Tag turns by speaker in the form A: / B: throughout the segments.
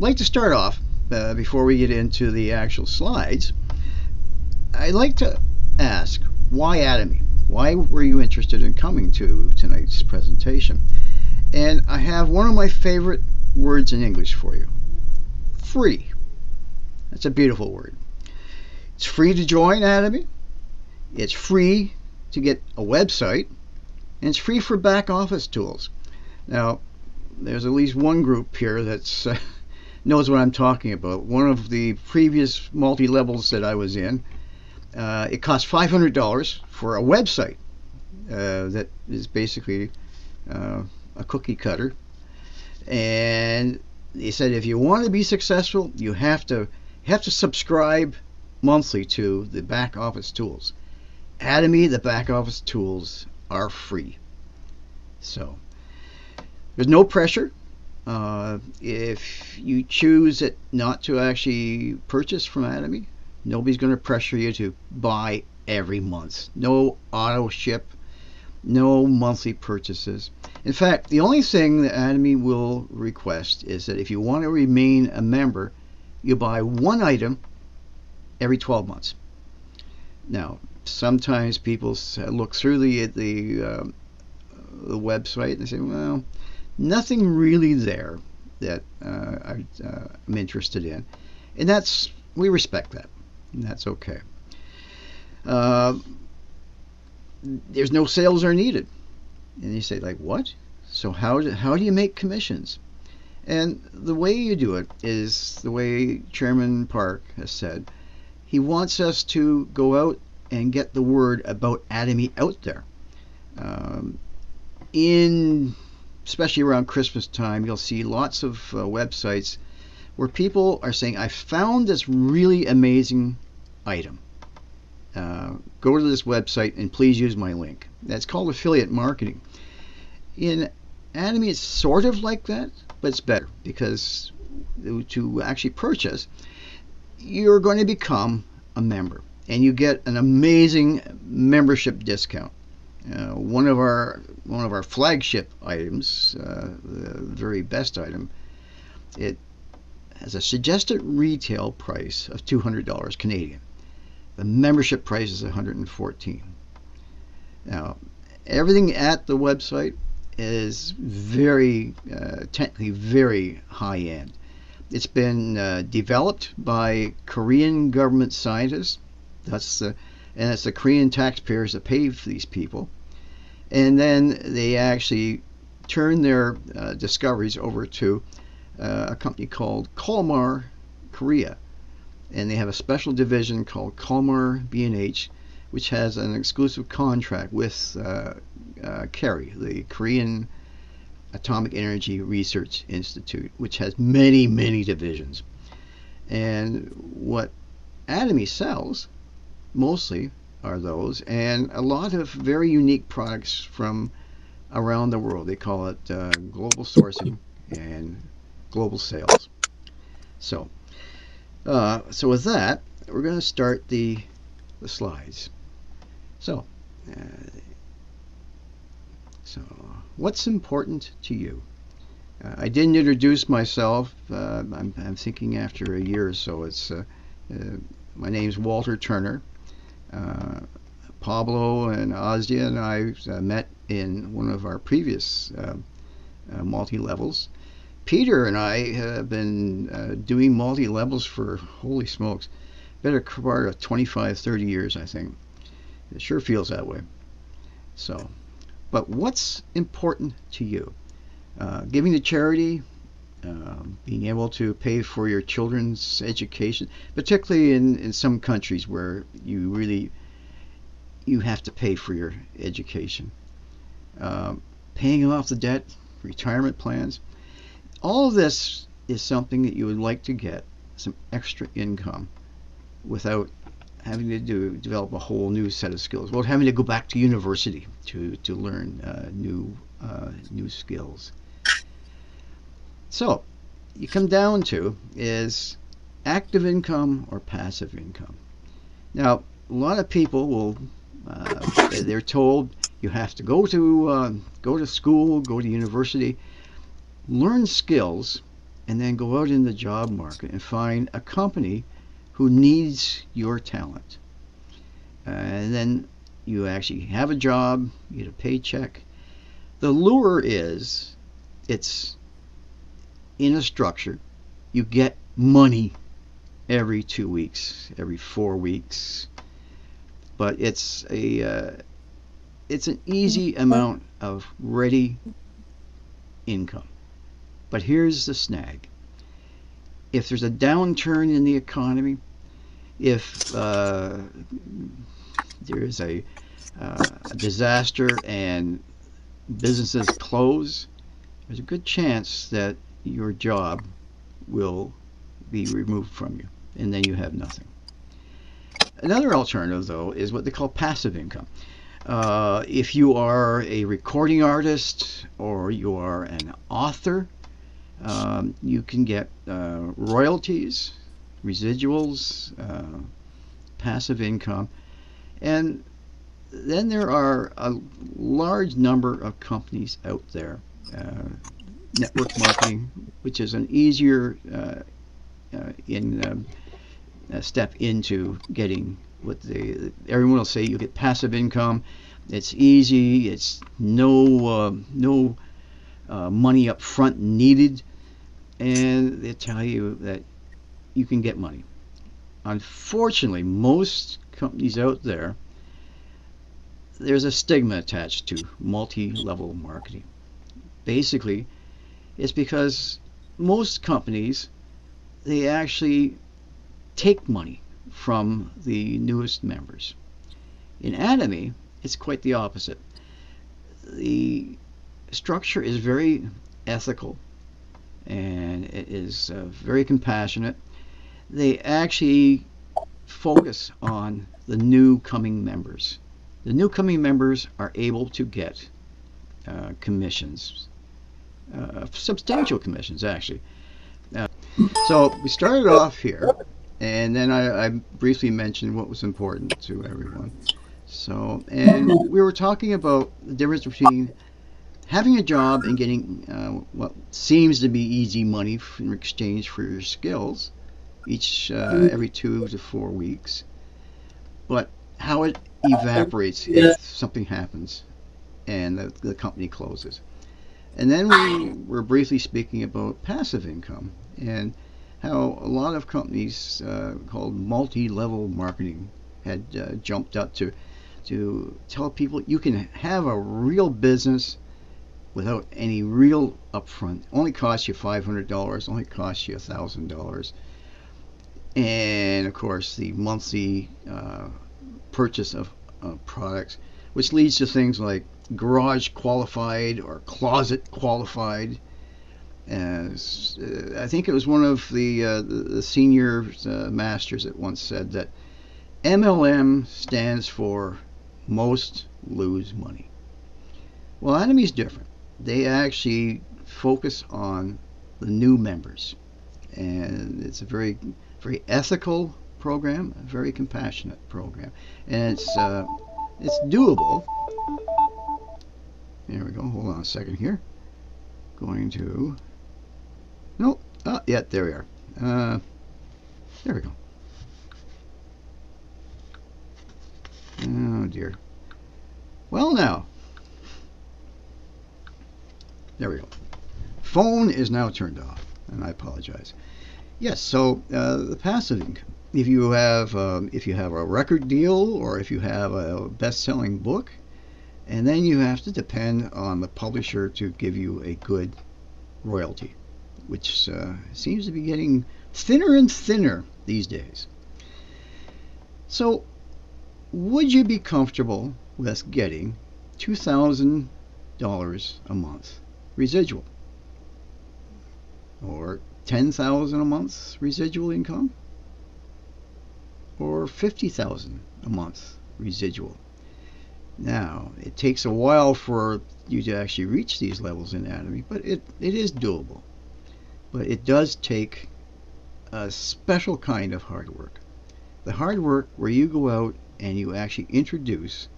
A: Like to start off uh, before we get into the actual slides. I'd like to ask why Atomy? Why were you interested in coming to tonight's presentation? And I have one of my favorite words in English for you free. That's a beautiful word. It's free to join Atomy, it's free to get a website, and it's free for back office tools. Now, there's at least one group here that's. uh, knows what I'm talking about. One of the previous multi levels that I was in, uh, it cost $500 for a website uh, that is basically uh, a cookie cutter. And they said if you want to be successful, you have to have to subscribe monthly to the back office tools. Atomy, the back office tools are free. So there's no pressure. Uh, if you choose it not to actually purchase from Atomy, nobody's going to pressure you to buy every month. No auto ship, no monthly purchases. In fact, the only thing that Atomy will request is that if you want to remain a member, you buy one item every 12 months. Now, sometimes people look through the the, uh, the website and say, well, nothing really there that uh, I, uh, I'm interested in, and that's we respect that, and that's okay. Uh, there's no sales are needed, and you say like what? So how do, how do you make commissions? And the way you do it is the way Chairman Park has said. He wants us to go out and get the word about Atomy out there. Um, in especially around Christmas time, you'll see lots of uh, websites where people are saying, I found this really amazing item. Uh, go to this website and please use my link. That's called affiliate marketing. In Atomy, it's sort of like that, but it's better because to actually purchase, you're going to become a member and you get an amazing membership discount. Uh, one of our one of our flagship items, uh, the very best item, it has a suggested retail price of $200 Canadian. The membership price is 114. Now, everything at the website is very uh, technically very high end. It's been uh, developed by Korean government scientists. That's the and it's the Korean taxpayers that pay for these people. And then they actually turn their uh, discoveries over to uh, a company called Kolmar Korea. And they have a special division called Kolmar B&H, which has an exclusive contract with uh, uh KAERI, the Korean Atomic Energy Research Institute, which has many, many divisions. And what Atomy sells mostly are those, and a lot of very unique products from around the world. They call it uh, global sourcing and global sales. So, uh, so with that, we're going to start the the slides. So, uh, so what's important to you? Uh, I didn't introduce myself. Uh, I'm, I'm, thinking after a year or so. It's uh, my name's Walter Turner. Uh, Pablo and Ozia and I uh, met in one of our previous uh, multi levels. Peter and I have been doing multi levels for holy smokes, better part of 25, 30 years, I think. It sure feels that way. So, but what's important to you? Uh, giving to charity, um, being able to pay for your children's education, particularly in, in some countries where you really you have to pay for your education. Um, paying off the debt, retirement plans, all of this is something that you would like to get some extra income without having to do develop a whole new set of skills, without having to go back to university to to learn uh, new uh, new skills. So, you come down to is active income or passive income. Now, a lot of people will, uh, they're told you have to go to uh, go to school, go to university, learn skills, and then go out in the job market and find a company who needs your talent. Uh, and then you actually have a job, you get a paycheck. The lure is it's in a structure. You get money every two weeks, every four weeks, but it's a uh, it's an easy amount of ready income. But here's the snag: if there's a downturn in the economy, if uh, there's a, uh, a disaster and businesses close, there's a good chance that your job will be removed from you, and then you have nothing. Another alternative, though, is what they call passive income. Uh, if you are a recording artist or you are an author, um, you can get uh, royalties, residuals, uh, passive income, and then there are a large number of companies out there. Uh, network marketing, which is an easier uh, uh, in um, step into getting what the everyone will say you get passive income. It's easy. It's no uh, no uh, money up front needed, and they tell you that you can get money. Unfortunately, most companies out there there's a stigma attached to multi-level marketing. Basically, it's because most companies they actually take money from the newest members. In Atomy, it's quite the opposite. The structure is very ethical and it is uh, very compassionate. They actually focus on the new coming members. The new coming members are able to get uh, commissions, uh, substantial commissions actually. Uh, so we started off here, and then I, I, briefly mentioned what was important to everyone. So, and we were talking about the difference between having a job and getting uh, what seems to be easy money in exchange for your skills each uh, every two to four weeks, but how it evaporates if something happens and the, the company closes. And then we were briefly speaking about passive income and how a lot of companies uh, called multi-level marketing had uh, jumped up to to tell people you can have a real business without any real upfront. Only costs you five hundred dollars. Only costs you a thousand dollars. And of course, the monthly uh, purchase of uh, products, which leads to things like garage qualified or closet qualified. As, uh, I think it was one of the, uh, the senior uh, masters that once said that MLM stands for most lose money. Well, Atomy's different. They actually focus on the new members, and it's a very, very ethical program, a very compassionate program, and it's uh, it's doable. There we go. Hold on a second here. Going to nope. Oh, yeah, there we are. Uh, there we go. Oh dear. Well now. There we go. Phone is now turned off, and I apologize. Yes, so uh, the passive income if you have um, if you have a record deal or if you have a best-selling book, and then you have to depend on the publisher to give you a good royalty, which uh, seems to be getting thinner and thinner these days. So, would you be comfortable with getting two thousand dollars a month residual, or ten thousand a month residual income? or 50,000 a month residual. Now, it takes a while for you to actually reach these levels in Atomy, but it, it is doable. But it does take a special kind of hard work. The hard work where you go out and you actually introduce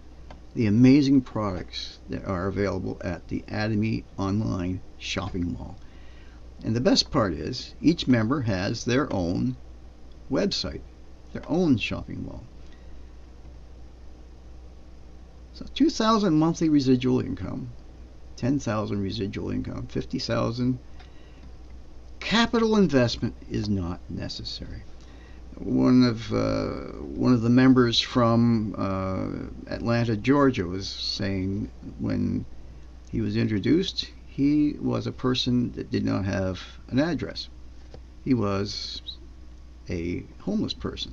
A: the amazing products that are available at the Atomy online shopping mall. And the best part is each member has their own website, their own shopping mall. So 2,000 monthly residual income, 10,000 residual income, 50,000. Capital investment is not necessary. One of uh, one of the members from uh, Atlanta, Georgia, was saying when he was introduced, he was a person that did not have an address. He was a homeless person.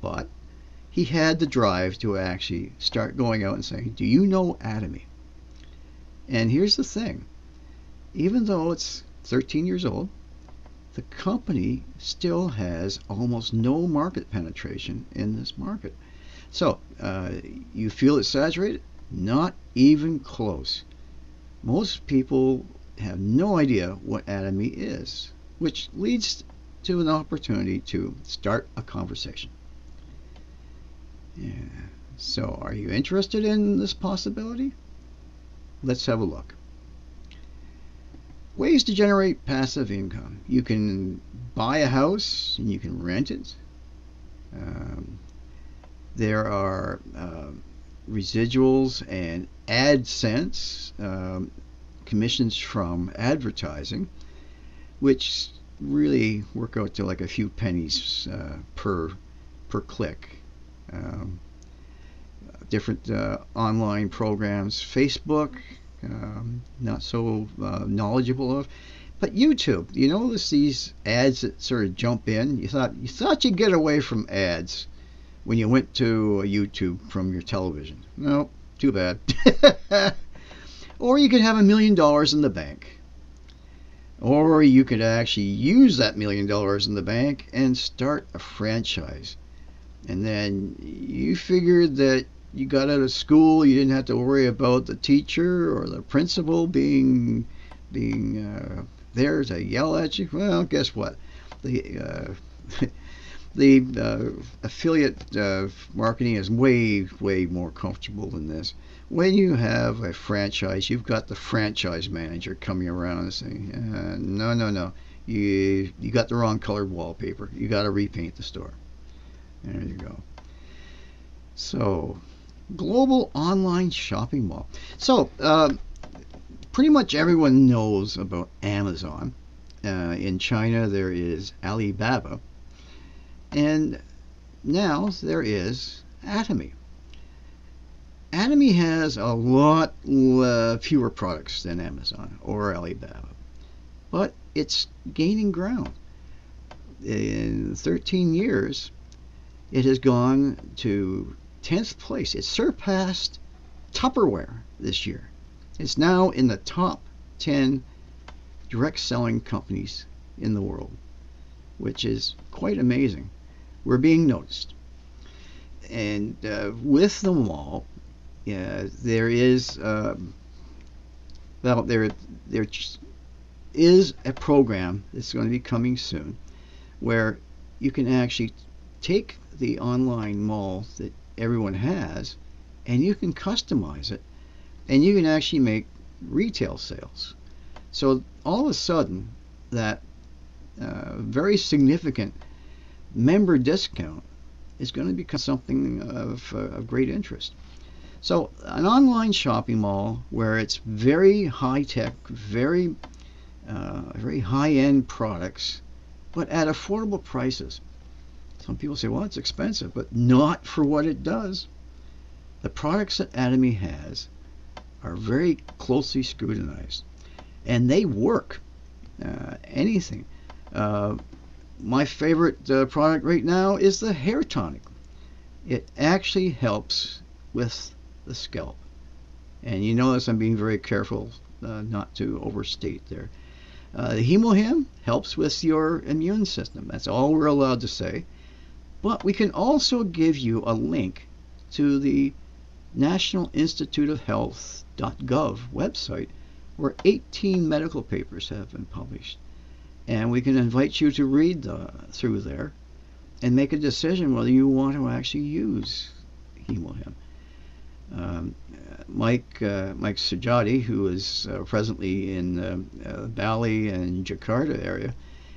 A: But he had the drive to actually start going out and saying, Do you know Atomy? And here's the thing even though it's 13 years old, the company still has almost no market penetration in this market. So, uh, you feel it's saturated? Not even close. Most people have no idea what Atomy is, which leads to an opportunity to start a conversation. So, are you interested in this possibility? Let's have a look. Ways to generate passive income. You can buy a house and you can rent it. Um, there are uh, residuals and AdSense, um, commissions from advertising, which really work out to like a few pennies uh, per per click. Um, different uh, online programs, Facebook, um, not so uh, knowledgeable of, but YouTube. You notice these ads that sort of jump in. You thought you thought you'd get away from ads when you went to YouTube from your television. No, too bad. or you could have a million dollars in the bank. Or you could actually use that million dollars in the bank and start a franchise. And then you figured that you got out of school, you didn't have to worry about the teacher or the principal being being uh, there to yell at you. Well, guess what? The uh, the uh, affiliate uh, marketing is way way more comfortable than this when you have a franchise, you've got the franchise manager coming around and saying, uh, "No, no, no, you you got the wrong colored wallpaper. You got to repaint the store." There you go. So, global online shopping mall. So, uh, pretty much everyone knows about Amazon. Uh, in China, there is Alibaba, and now there is Atomy. Atomy has a lot uh, fewer products than Amazon or Alibaba, but it's gaining ground. In 13 years, it has gone to 10th place. It surpassed Tupperware this year. It's now in the top 10 direct selling companies in the world, which is quite amazing. We're being noticed. And uh, with the mall, there is um, well, there there is a program that's going to be coming soon where you can actually take the online mall that everyone has and you can customize it and you can actually make retail sales. So all of a sudden, that uh, very significant member discount is going to become something of, uh, of great interest. So an online shopping mall where it's very high tech, very uh, very high end products, but at affordable prices. Some people say, well, it's expensive, but not for what it does. The products that Atomy has are very closely scrutinized, and they work. Uh, anything. Uh, my favorite uh, product right now is the hair tonic. It actually helps with the scalp. And you notice I'm being very careful uh, not to overstate there. Uh, the Hemohim helps with your immune system. That's all we're allowed to say. But we can also give you a link to the National Institute of Health.gov website where 18 medical papers have been published. And we can invite you to read the, through there and make a decision whether you want to actually use Hemohim. Um, Mike uh, Mike Sujati, who is uh, presently in uh, Bali and Jakarta area,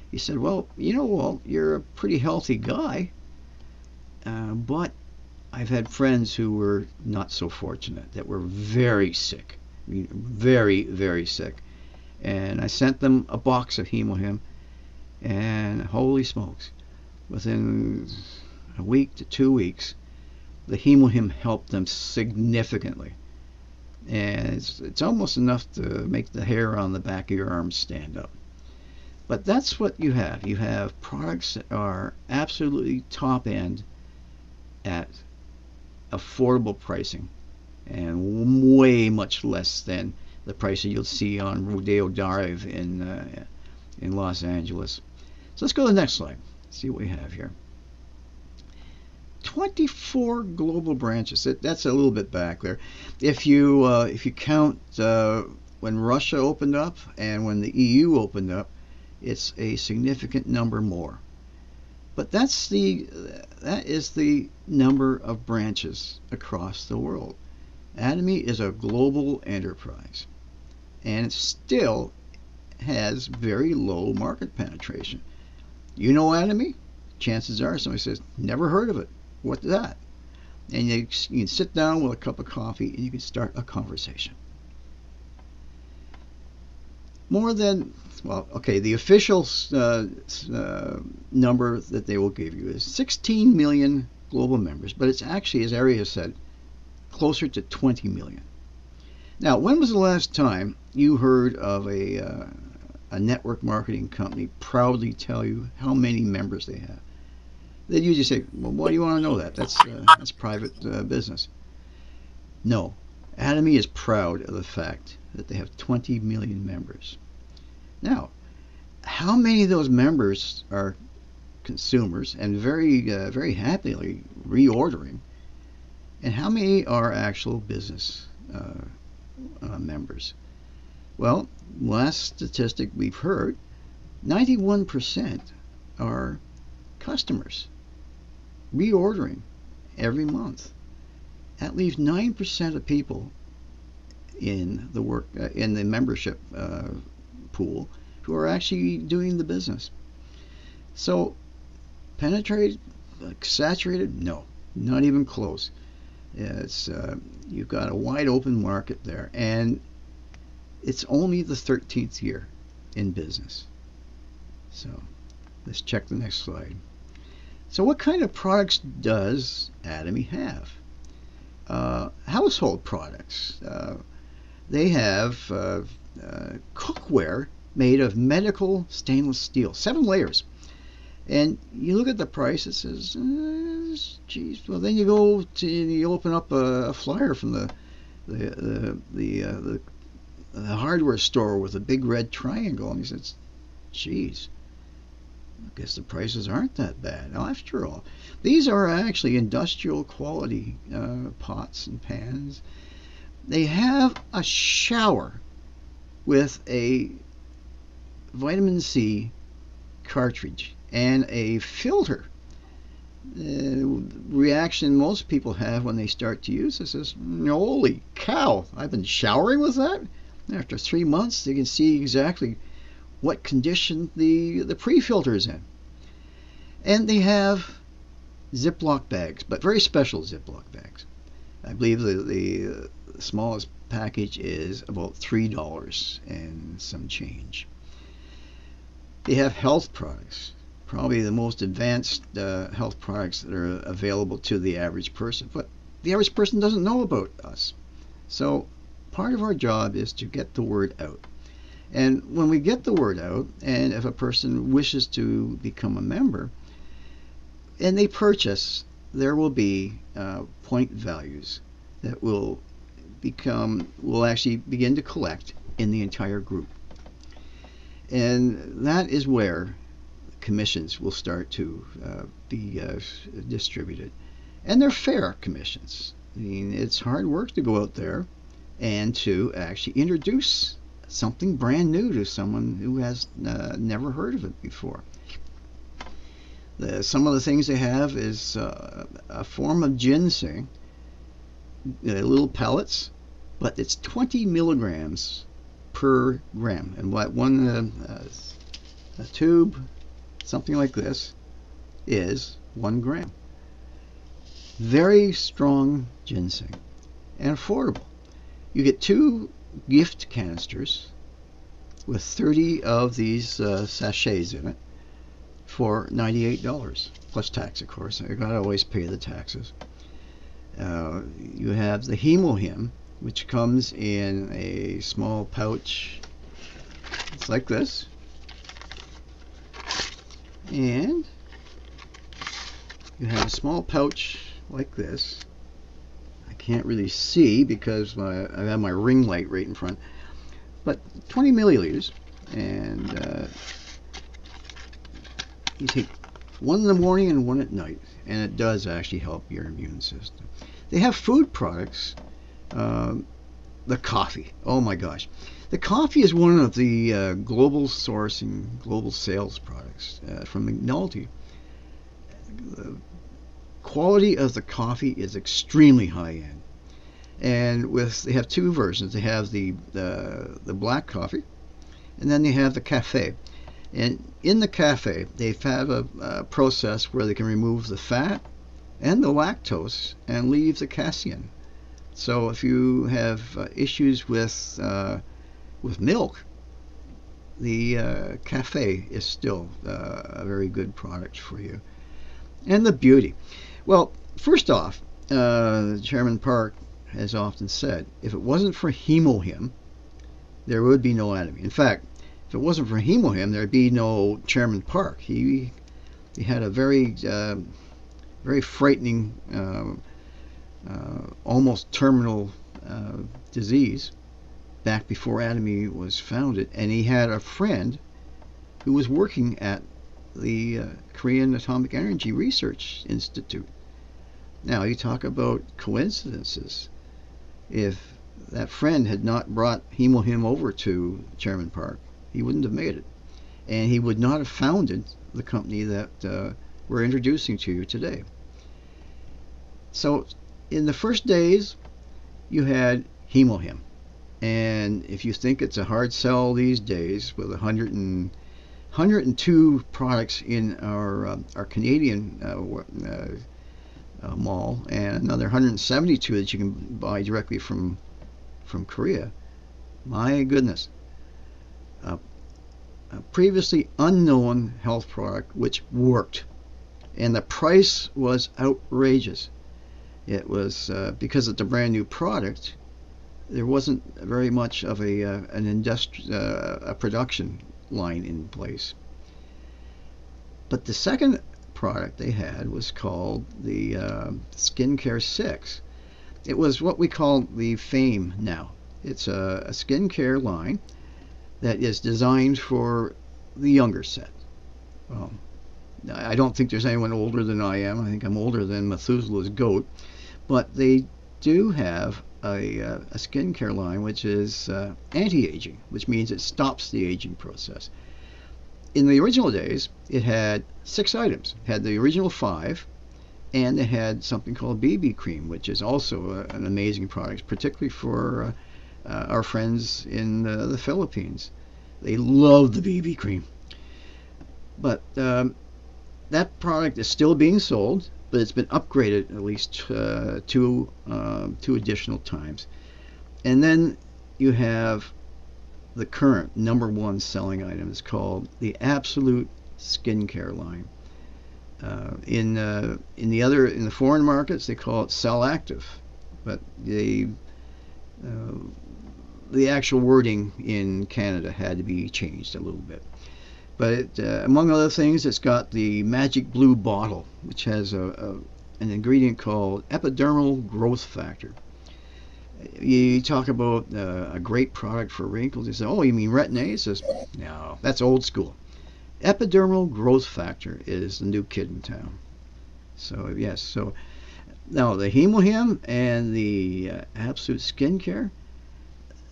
A: he said, "Well, you know, Walt, you're a pretty healthy guy, uh, but I've had friends who were not so fortunate, that were very sick, very very sick, and I sent them a box of Hemohim, and holy smokes, within a week to two weeks." the hemohim helped them significantly and it's, it's almost enough to make the hair on the back of your arm stand up. But that's what you have. You have products that are absolutely top end at affordable pricing and way much less than the price that you'll see on Rodeo Drive in uh, in Los Angeles. So let's go to the next slide. See what we have here. 24 global branches. That's a little bit back there. If you uh, if you count uh, when Russia opened up and when the EU opened up, it's a significant number more. But that's the that is the number of branches across the world. Atomy is a global enterprise, and it still has very low market penetration. You know Atomy? Chances are somebody says, never heard of it. What's that? And you, you can sit down with a cup of coffee and you can start a conversation. More than, well, okay, the official uh, uh, number that they will give you is 16 million global members, but it's actually, as Ari has said, closer to 20 million. Now, when was the last time you heard of a, uh, a network marketing company proudly tell you how many members they have? They'd usually say, well, why do you want to know that? That's, uh, that's private uh, business. No. Atomy is proud of the fact that they have 20 million members. Now, how many of those members are consumers and very, uh, very happily reordering? And how many are actual business uh, uh, members? Well, last statistic we've heard, 91% are customers reordering every month. That leaves 9% of people in the work uh, in the membership uh, pool who are actually doing the business. So penetrated, uh, saturated? No, not even close. It's uh, you've got a wide open market there, and it's only the 13th year in business. So let's check the next slide. So what kind of products does Atomy have? Uh, household products. Uh, they have uh, uh, cookware made of medical stainless steel, seven layers. And you look at the price, it says, uh, geez. Well, then you go to, you open up a, a flyer from the the the the, uh, the, the hardware store with a big red triangle, and he says, geez, I guess the prices aren't that bad after all. These are actually industrial quality uh, pots and pans. They have a shower with a vitamin C cartridge and a filter. The reaction most people have when they start to use this is, holy cow, I've been showering with that? After three months, they can see exactly what condition the, the pre-filter is in. And they have Ziploc bags, but very special Ziploc bags. I believe the, the, uh, smallest package is about $3 and some change. They have health products, probably the most advanced uh, health products that are available to the average person, but the average person doesn't know about us. So part of our job is to get the word out. And when we get the word out, and if a person wishes to become a member, and they purchase, there will be uh, point values that will become, will actually begin to collect in the entire group. And that is where commissions will start to uh, be uh, distributed. And they're fair commissions. I mean, it's hard work to go out there and to actually introduce something brand new to someone who has uh, never heard of it before. The, some of the things they have is uh, a form of ginseng little pellets, but it's 20 milligrams per gram. And what one uh, a tube, something like this, is one gram. Very strong ginseng and affordable. You get two gift canisters with 30 of these uh, sachets in it for $98 plus tax of course I gotta always pay the taxes uh, you have the hemohim which comes in a small pouch. It's like this. And you have a small pouch like this. I can't really see because my, I have my ring light right in front. But 20 milliliters and uh, you take one in the morning and one at night and it does actually help your immune system. They have food products um, the coffee. Oh my gosh. The coffee is one of the uh, global sourcing global sales products uh, from McNulty the quality of the coffee is extremely high end. And with they have two versions. They have the the, the black coffee, and then they have the cafe. And in the cafe, they have a, a, process where they can remove the fat and the lactose and leave the casein. So if you have uh, issues with uh, with milk, the uh, cafe is still uh, a very good product for you. And the beauty. Well, first off, uh, Chairman Park has often said, if it wasn't for Hemohim, there would be no Atomy. In fact, if it wasn't for Hemohim, there'd be no Chairman Park. He he had a very uh, very frightening, uh, uh, almost terminal uh, disease back before Atomy was founded, and he had a friend who was working at the uh, Korean Atomic Energy Research Institute. Now, you talk about coincidences if that friend had not brought Hemohim over to Chairman Park, he wouldn't have made it. And he would not have founded the company that uh, we're introducing to you today. So, in the first days, you had Hemohim. And if you think it's a hard sell these days with 100 and, 102 products in our, uh, our Canadian uh, uh uh, mall and another 172 that you can buy directly from from Korea. My goodness. A previously unknown health product which worked. And the price was outrageous. It was uh, because it's a brand new product. There wasn't very much of a uh, an industri- uh, a production line in place. But the second product they had was called the uh, Skincare 6. It was what we call the Fame now. It's a, a skincare line that is designed for the younger set. Well, I don't think there's anyone older than I am. I think I'm older than Methuselah's goat. But they do have a, uh, a skincare line which is uh, anti-aging, which means it stops the aging process in the original days, it had six items. It had the original five, and it had something called BB cream, which is also a, an amazing product, particularly for uh, uh, our friends in the Philippines. They love the BB cream. But um, that product is still being sold, but it's been upgraded at least uh, two um, two additional times. And then you have the current number one selling item is called the Absolute Skincare line. Uh, in uh, in the other in the foreign markets they call it Cell Active, but the uh, the actual wording in Canada had to be changed a little bit. But uh, among other things, it's got the magic blue bottle, which has a, a an ingredient called epidermal growth factor you talk about uh, a great product for wrinkles. You say, oh, you mean Retin-A? Says, no, that's old school. Epidermal growth factor is the new kid in town. So yes, so now the Hemohim and the uh, Absolute Skincare,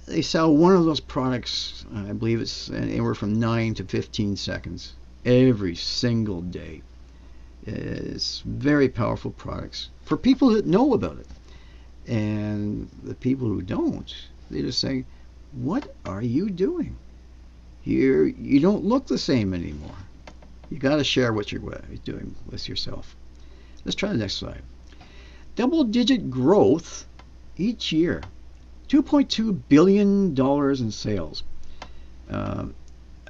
A: they sell one of those products. I believe it's anywhere from nine to 15 seconds every single day. It's very powerful products for people that know about it And the people who don't, they just say, "What are you doing? You you don't look the same anymore." You got to share what you're doing with yourself. Let's try the next slide. Double digit growth each year. $2.2 billion in sales. Uh,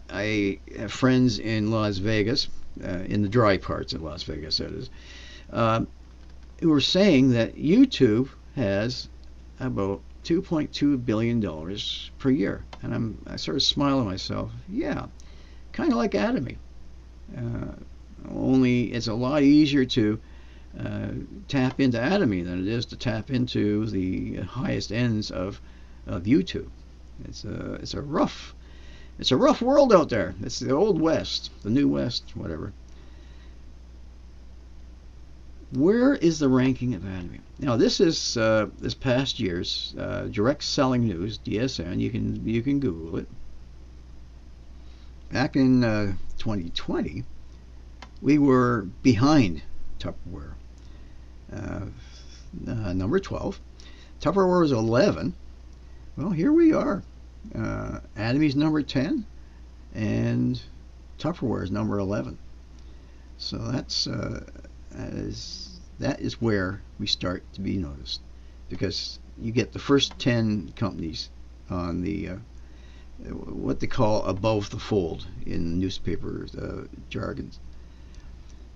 A: I have friends in Las Vegas, uh, in the dry parts of Las Vegas, that is, uh, who are saying that YouTube has about $2.2 billion per year. And I'm, I sort of smile at myself, yeah, kind of like Atomy. Uh, only it's a lot easier to uh, tap into Atomy than it is to tap into the highest ends of, of YouTube. It's a, it's a rough it's a rough world out there. It's the old west, the new west, whatever. Where is the ranking of Atomy? Now this is uh, this past year's uh, direct selling news DSN. You can you can Google it. Back in uh, 2020, we were behind Tupperware uh, uh, number 12. Tupperware was 11. Well, here we are. Uh, Atomy's number 10, and Tupperware is number 11. So that's uh, that is that is where we start to be noticed, because you get the first 10 companies on the uh, what they call above the fold in newspaper uh, jargon.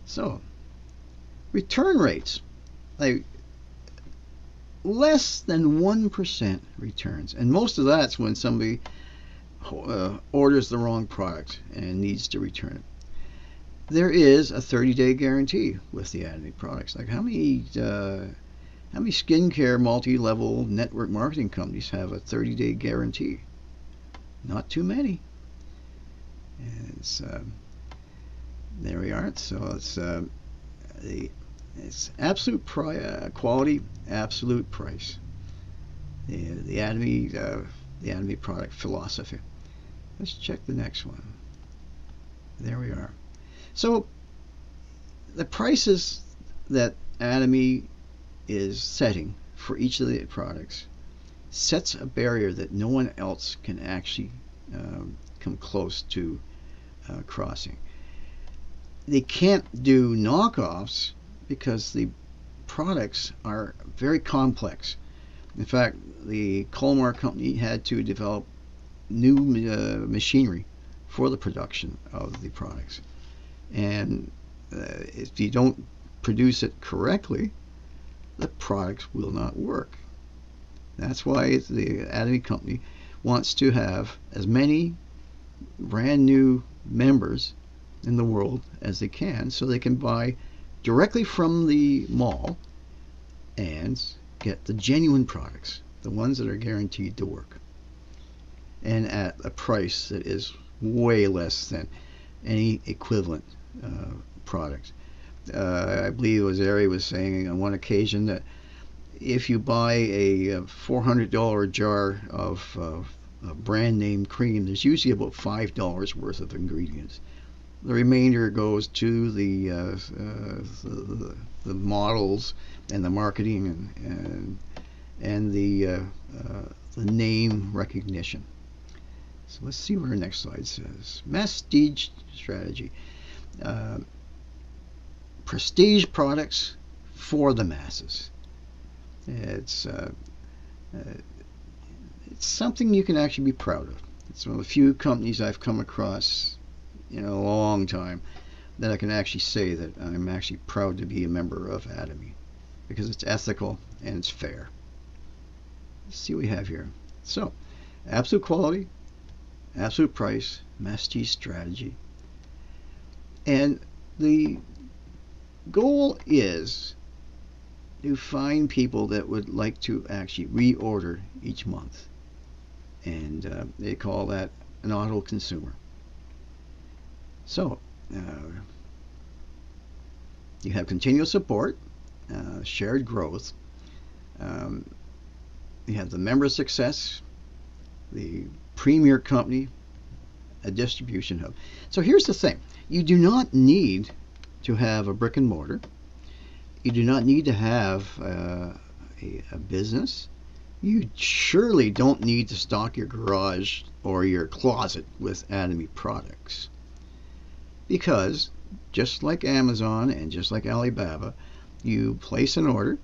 A: So, return rates like less than 1% returns. And most of that's when somebody uh, orders the wrong product and needs to return it. There is a 30-day guarantee with the Atomy products. Like how many uh, how many skincare multi-level network marketing companies have a 30-day guarantee? Not too many. It's, uh, there we are. So it's uh, the it's absolute pri- uh, quality, absolute price. The, the Atomy, uh, the Atomy product philosophy. Let's check the next one. There we are. So the prices that Atomy is setting for each of the products sets a barrier that no one else can actually um, come close to uh, crossing. They can't do knockoffs because the products are very complex. In fact, the Kolmar company had to develop new uh, machinery for the production of the products. And uh, if you don't produce it correctly, the products will not work. That's why the Atomy company wants to have as many brand new members in the world as they can so they can buy directly from the mall and get the genuine products, the ones that are guaranteed to work, and at a price that is way less than any equivalent uh, product. Uh, I believe it was Ari was saying on one occasion that if you buy a $400 jar of uh, brand name cream, there's usually about $5 worth of ingredients. The remainder goes to the, uh, uh, the, the, models and the marketing and, and, and the, uh, the name recognition. So let's see what our next slide says. Prestige strategy. Uh, prestige products for the masses. It's uh, uh, it's something you can actually be proud of. It's one of the few companies I've come across in a long time that I can actually say that I'm actually proud to be a member of Atomy because it's ethical and it's fair. Let's see what we have here. So, absolute quality, absolute price, prestige strategy. And the goal is to find people that would like to actually reorder each month. And uh, they call that an auto consumer. So, uh, you have continuous support, uh, shared growth. Um, you have the member success, the premier company, a distribution hub. So here's the thing. You do not need to have a brick and mortar. You do not need to have uh, a, a business, you surely don't need to stock your garage or your closet with Atomy products. Because just like Amazon and just like Alibaba, you place an order,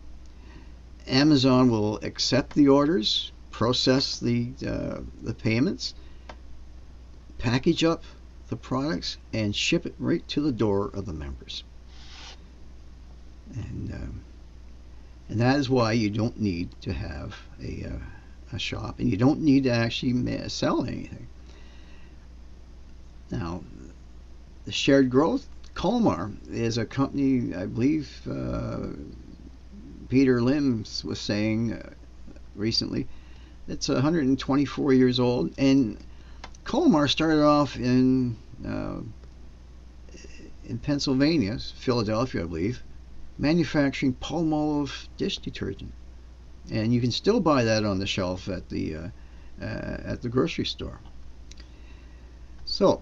A: Amazon will accept the orders, process the uh, the payments, package up the products, and ship it right to the door of the members. And um, and that is why you don't need to have a uh, a shop, and you don't need to actually sell anything. Now, the shared growth, Kolmar is a company, I believe. Uh, Peter Lim was saying uh, recently, it's 124 years old, and Kolmar started off in uh, in Pennsylvania, Philadelphia, I believe, manufacturing Palmolive dish detergent, and you can still buy that on the shelf at the uh, uh, at the grocery store. So,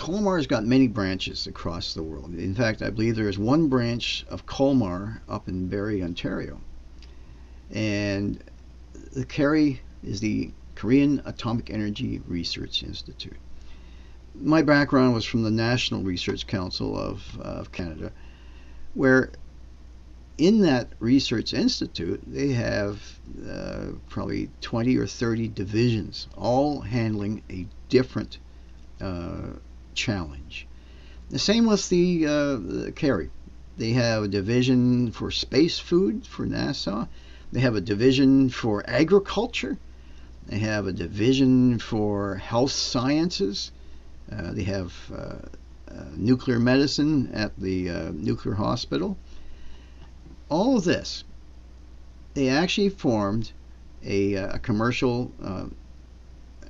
A: Kolmar's got many branches across the world. In fact, I believe there is one branch of Kolmar up in Barrie, Ontario, and the KAERI is the Korean Atomic Energy Research Institute. My background was from the National Research Council of, of Canada, where in that research institute they have uh, probably 20 or 30 divisions, all handling a different uh, challenge. The same with the, uh, the. They have a division for space food for NASA. They have a division for agriculture. They have a division for health sciences. Uh, they have uh, uh, nuclear medicine at the uh, nuclear hospital. All of this, they actually formed a, uh, a commercial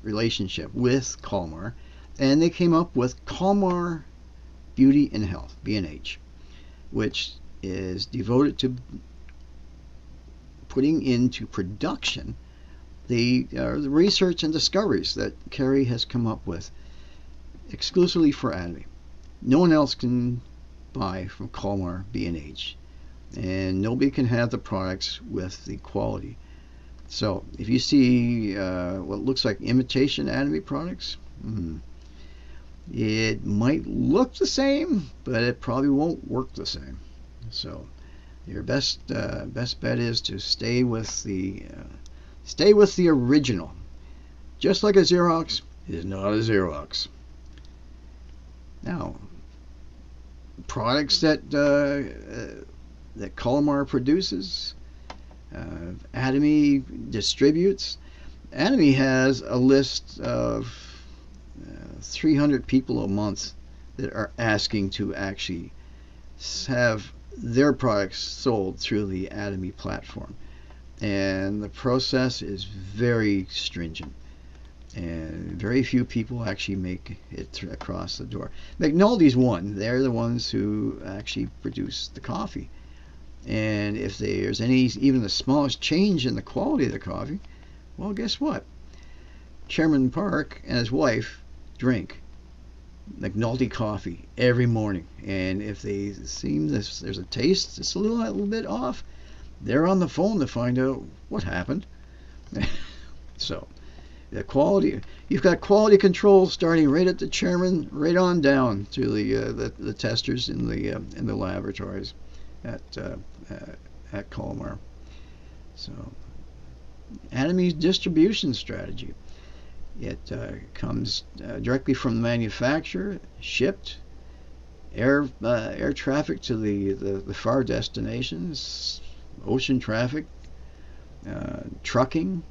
A: relationship with Kolmar, and they came up with Kolmar Beauty and Health, B&H, which is devoted to putting into production the, uh, the research and discoveries that KAERI has come up with exclusively for Atomy no one else can buy from Kolmar B&H and nobody can have the products with the quality. So if you see uh, what looks like imitation Atomy products, hmm, it might look the same, but it probably won't work the same. So your best uh, best bet is to stay with the uh, stay with the original. Just like a Xerox is not a Xerox. Now, products that uh, uh, that Kolmar produces, uh, Atomy distributes. Atomy has a list of 300 people a month that are asking to actually have their products sold through the Atomy platform. And the process is very stringent and very few people actually make it across the door. McNulty's one. They're the ones who actually produce the coffee. And if there's any, even the smallest change in the quality of the coffee, well, guess what? Chairman Park and his wife drink like McNulty coffee every morning. And if they seem this, there's a taste that's a little, a little bit off, they're on the phone to find out what happened. so, the quality you've got quality control starting right at the chairman right on down to the uh, the, the, testers in the uh, in the laboratories at uh, at Kolmar so Atomy's distribution strategy it uh, comes uh, directly from the manufacturer shipped air uh, air traffic to the, the, the far destinations ocean traffic trucking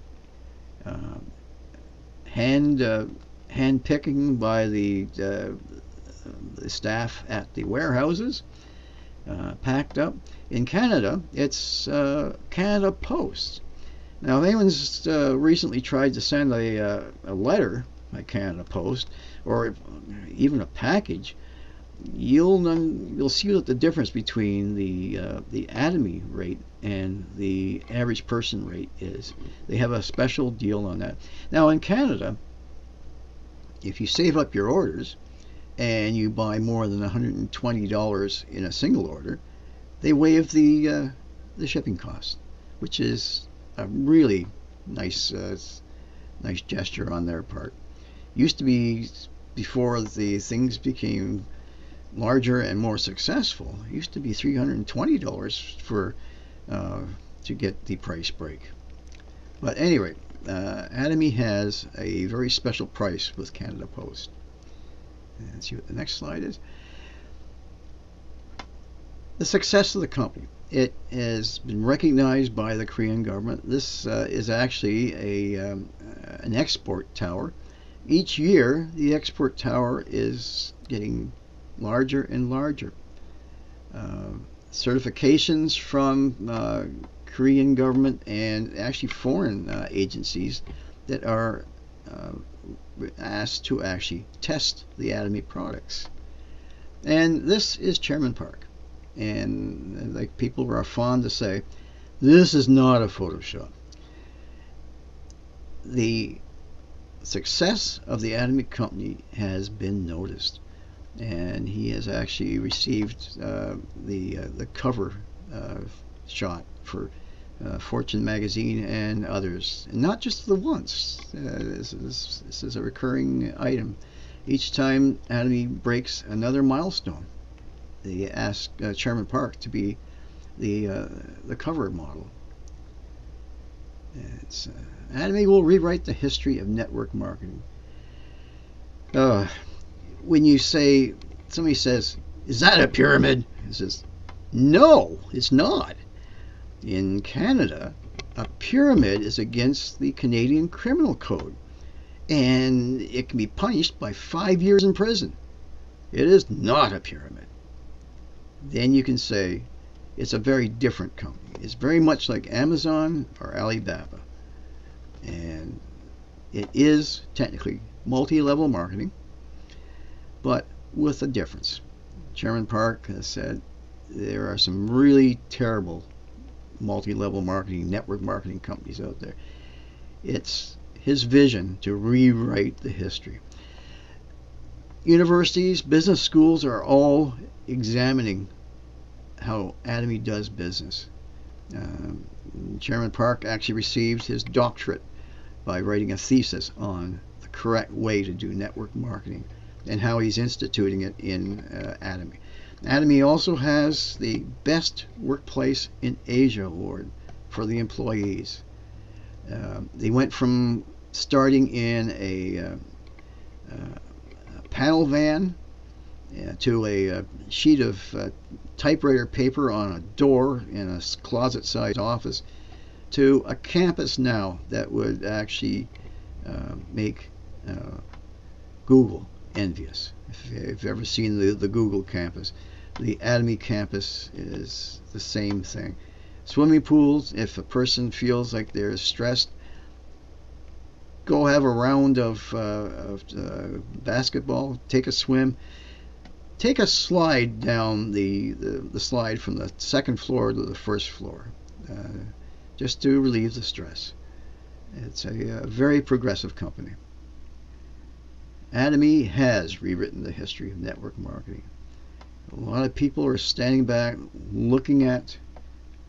A: hand uh, hand picking by the, uh, the staff at the warehouses, uh, packed up. In Canada, it's uh, Canada Post. Now, if anyone's uh, recently tried to send a, uh, a letter by Canada Post, or even a package, you'll you'll see that the difference between the uh, the atomy rate and the average person rate is. They have a special deal on that. Now in Canada, if you save up your orders and you buy more than $120 in a single order, they waive the uh, the shipping cost, which is a really nice uh, nice gesture on their part. Used to be before the things became larger and more successful. It used to be three hundred and twenty dollars for uh, to get the price break. But anyway, uh, Atomy has a very special price with Canada Post. And see what the next slide is. The success of the company. It has been recognized by the Korean government. This uh, is actually a um, uh, an export tower. Each year, the export tower is getting larger and larger. Uh, certifications from uh, Korean government and actually foreign uh, agencies that are uh, asked to actually test the Atomy products. And this is Chairman Park. And like people are fond to say, this is not a Photoshop. The success of the Atomy company has been noticed and he has actually received uh, the uh, the cover uh, shot for uh, Fortune magazine and others, and not just the once. Uh, this, is, this is a recurring item. Each time Atomy breaks another milestone, they asked uh, Chairman Park to be the the cover model. It's, Atomy will rewrite the history of network marketing. Uh, when you say somebody says, "Is that a pyramid?" He says, "No, it's not." In Canada, a pyramid is against the Canadian Criminal Code, and it can be punished by five years in prison. It is not a pyramid. Then you can say it's a very different company. It's very much like Amazon or Alibaba, and it is technically multi-level marketing but with a difference. Chairman Park has said there are some really terrible multi-level marketing, network marketing companies out there. It's his vision to rewrite the history. Universities, business schools are all examining how Atomy does business. Um, Chairman Park actually received his doctorate by writing a thesis on the correct way to do network marketing and how he's instituting it in uh, Atomy. Atomy also has the Best Workplace in Asia award for the employees. Uh, they went from starting in a, uh, uh, a panel van uh, to a, a, sheet of uh, typewriter paper on a door in a closet sized office to a campus now that would actually make Google envious. If you've ever seen the, the Google campus, the Atomy campus is the same thing. Swimming pools, if a person feels like they're stressed, go have a round of, uh, of uh, basketball, take a swim, take a slide down the, the, the, slide from the second floor to the first floor, uh, just to relieve the stress. It's a, a very progressive company. Atomy has rewritten the history of network marketing. A lot of people are standing back looking at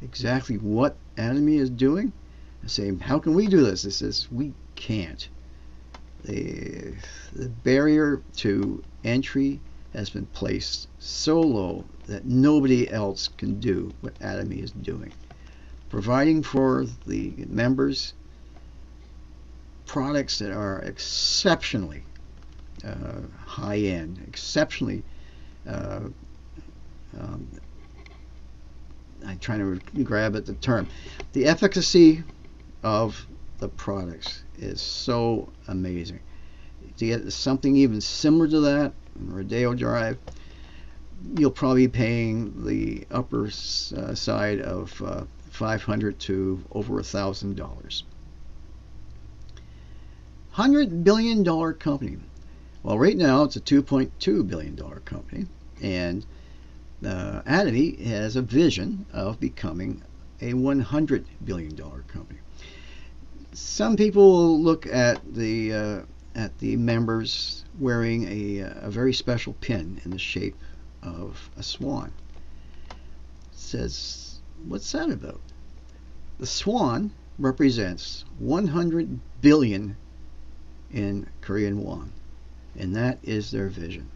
A: exactly what Atomy is doing and saying, How can we do this? It says, We can't. The, the barrier to entry has been placed so low that nobody else can do what Atomy is doing. Providing for the members products that are exceptionally uh, high end, exceptionally. Uh, um, I'm trying to grab at the term. The efficacy of the products is so amazing. To get something even similar to that, Rodeo Drive, you'll probably be paying the upper uh, side of uh, 500 to over a thousand dollars. Hundred billion dollar company. Well, right now it's a $2.2 billion company, and uh, Atomy has a vision of becoming a $100 billion company. Some people look at the uh, at the members wearing a, a very special pin in the shape of a swan. It says what's that about? The swan represents 100 billion in Korean won, and that is their vision.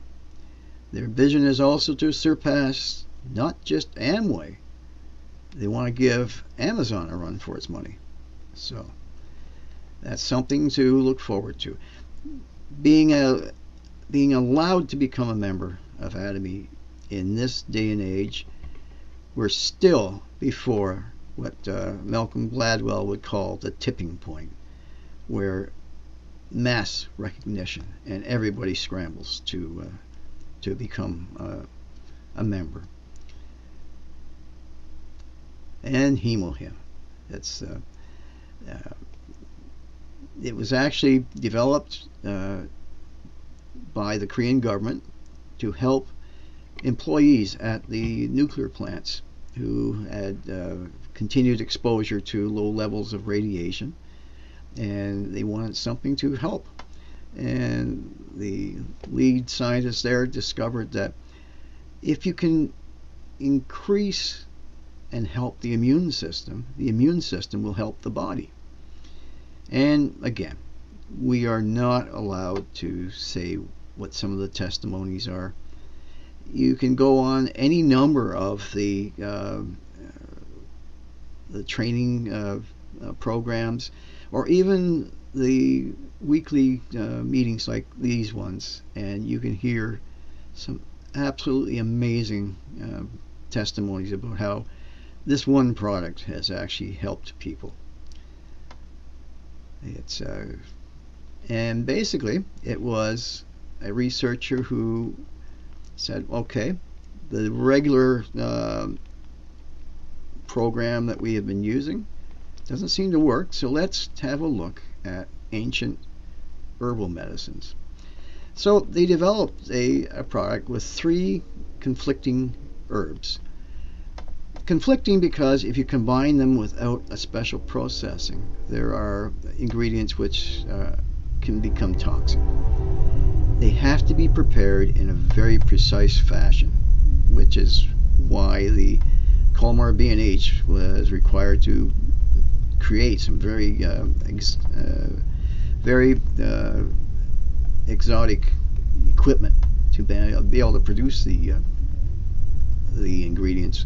A: Their vision is also to surpass not just Amway, they want to give Amazon a run for its money. So that's something to look forward to. Being a being allowed to become a member of Atomy in this day and age, we're still before what uh, Malcolm Gladwell would call the tipping point, where mass recognition and everybody scrambles to uh, to become uh, a member. And Hemohim. It's uh, uh, it was actually developed uh, by the Korean government to help employees at the nuclear plants who had uh, continued exposure to low levels of radiation and they wanted something to help. And the lead scientist there discovered that if you can increase and help the immune system, the immune system will help the body. And again, we are not allowed to say what some of the testimonies are. You can go on any number of the uh, the training uh, uh, programs, or even the weekly uh, meetings like these ones, and you can hear some absolutely amazing uh, testimonies about how this one product has actually helped people. It's uh, and basically it was a researcher who said, okay, the regular uh, program that we have been using doesn't seem to work, so let's have a look at ancient herbal medicines. So they developed a, a product with three conflicting herbs. Conflicting because if you combine them without a special processing, there are ingredients which uh, can become toxic. They have to be prepared in a very precise fashion, which is why the Kolmar B&H was required to create some very uh, ex, uh, very uh, exotic equipment to be able to produce the uh, the ingredients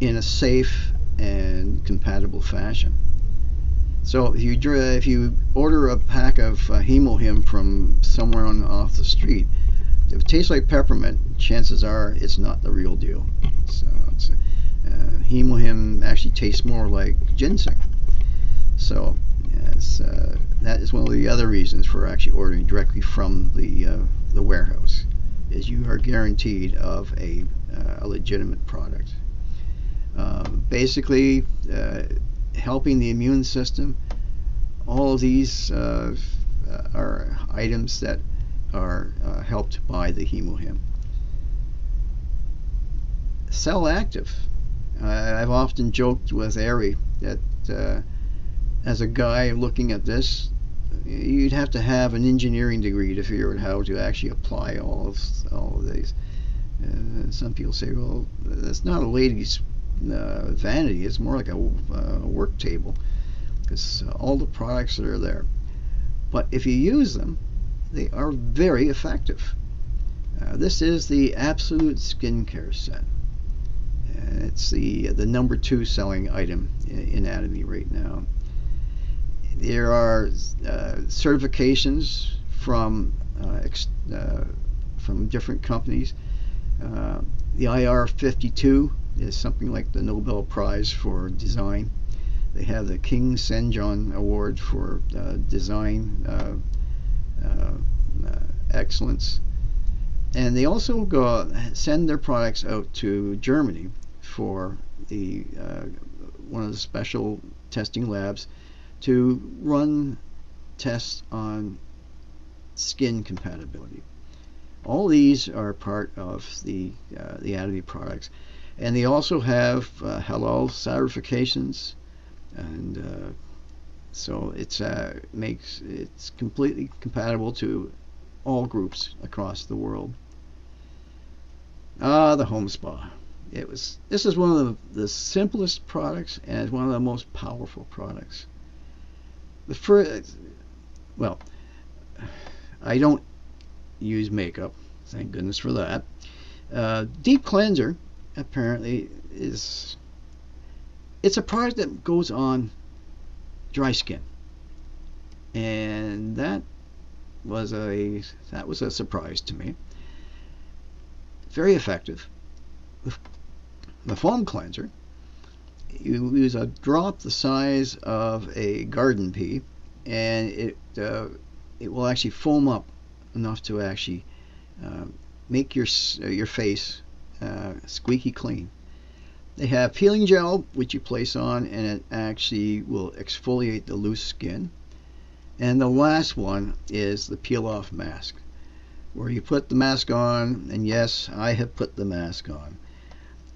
A: in a safe and compatible fashion. So if you if you order a pack of uh, Hemohim from somewhere on off the street, if it tastes like peppermint, chances are it's not the real deal. So uh, Hemohim actually tastes more like ginseng. So yes, uh, that is one of the other reasons for actually ordering directly from the uh, the warehouse, is you are guaranteed of a, uh, a legitimate product. Um, basically, uh, helping the immune system. All of these uh, are items that are uh, helped by the hemohim. Cell active. I've often joked with Ari that as a guy looking at this, you'd have to have an engineering degree to figure out how to actually apply all of all of these. And some people say, well, that's not a lady's uh, vanity. It's more like a, uh, work table because uh, all the products that are there. But if you use them, they are very effective. Uh, this is the Absolute Skincare Set. it's the the number two selling item in, in Atomy right now there are uh, certifications from uh, uh, from different companies. Uh, the IR 52 is something like the Nobel Prize for design. They have the King Sejong Award for uh, design excellence, and they also go send their products out to Germany for the one of the special testing labs to run tests on skin compatibility. All these are part of the uh, the Atomy products, and they also have uh, halal certifications, and uh, so it's uh, makes it's completely compatible to all groups across the world. Ah, the home spa. it was this is one of the, the simplest products and it's one of the most powerful products. The first, well, I don't use makeup. Thank goodness for that. Uh, deep cleanser apparently is it's a product that goes on dry skin, and that was a that was a surprise to me. Very effective. The foam cleanser, you use a drop the size of a garden pea, and it uh, it will actually foam up enough to actually uh, make your your face uh, squeaky clean. They have peeling gel, which you place on, and it actually will exfoliate the loose skin. And the last one is the peel off mask, where you put the mask on, and yes, I have put the mask on.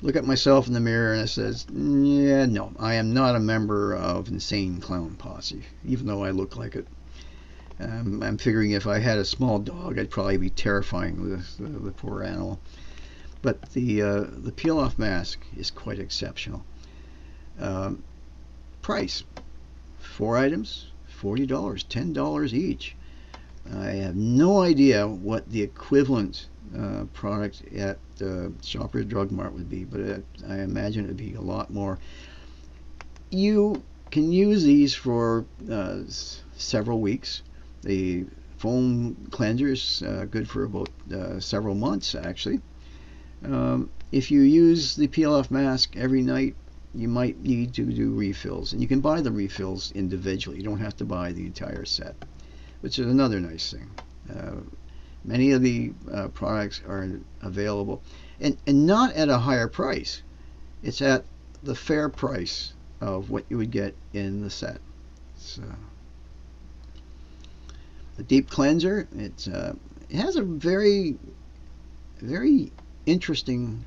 A: Look at myself in the mirror and it says, yeah, no, I am not a member of Insane Clown Posse, even though I look like it. Um, I'm figuring if I had a small dog, I'd probably be terrifying the, the, the poor animal. But the uh, the peel off mask is quite exceptional. Um, price four items, forty dollars, ten dollars each. I have no idea what the equivalent uh, product at uh, Shoppers Drug Mart would be, but it, I imagine it would be a lot more. You can use these for uh, several weeks. The foam cleansers uh, good for about uh, several months actually. Um, if you use the off mask every night, you might need to do refills, and you can buy the refills individually. You don't have to buy the entire set, which is another nice thing. Uh, many of the uh, products are available, and, and not at a higher price. It's at the fair price of what you would get in the set. So, the deep cleanser. It's uh, it has a very very interesting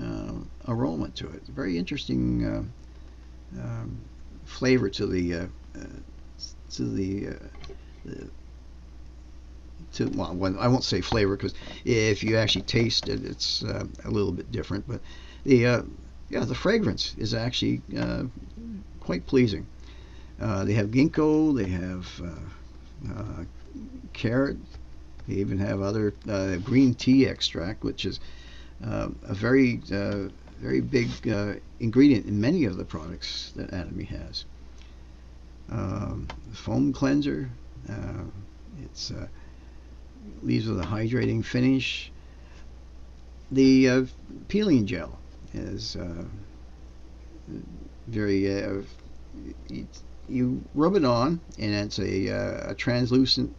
A: uh, aroma to it. Very interesting uh, um, flavor to the uh, uh, to the, uh, the to well, I won't say flavor because if you actually taste it, it's a little bit different. But the yeah, the fragrance is actually quite pleasing. they have ginkgo. They have carrot. They even have other uh, green tea extract, which is uh, a very uh, very big uh, ingredient in many of the products that Atomy has. Um, foam cleanser. Uh, it's uh, leaves with a hydrating finish. The peeling gel is very you rub it on and it's a, a translucent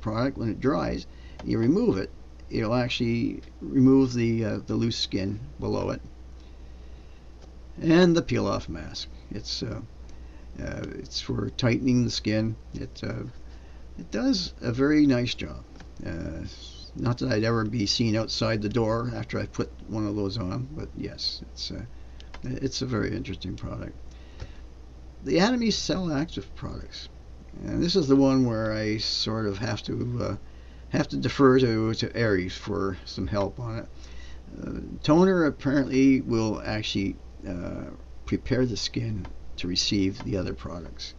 A: product when it dries you remove it it'll actually remove the uh, the loose skin below it. And the peel off mask. It's uh, uh, it's for tightening the skin. It uh, it does a very nice job. Uh, not that I'd ever be seen outside the door after I put one of those on but yes it's it's a very interesting product. The Atomy Cell Active products. And this is the one where I sort of have to have to defer to, to Aries for some help on it. Uh, toner apparently will actually uh, prepare the skin to receive the other products.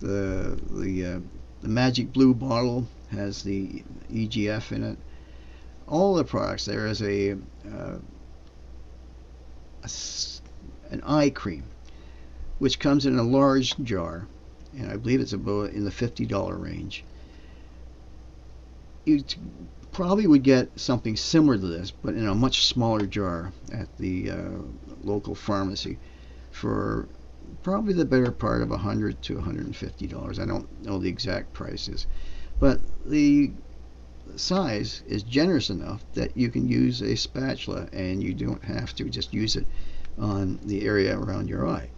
A: The the uh, the magic blue bottle has the EGF in it. All the products there is a, uh, a an eye cream, which comes in a large jar, and I believe it's about in the fifty dollar range you probably would get something similar to this, but in a much smaller jar at the uh, local pharmacy for probably the better part of 100 to 150 dollars. I don't know the exact prices, but the size is generous enough that you can use a spatula and you don't have to just use it on the area around your eye.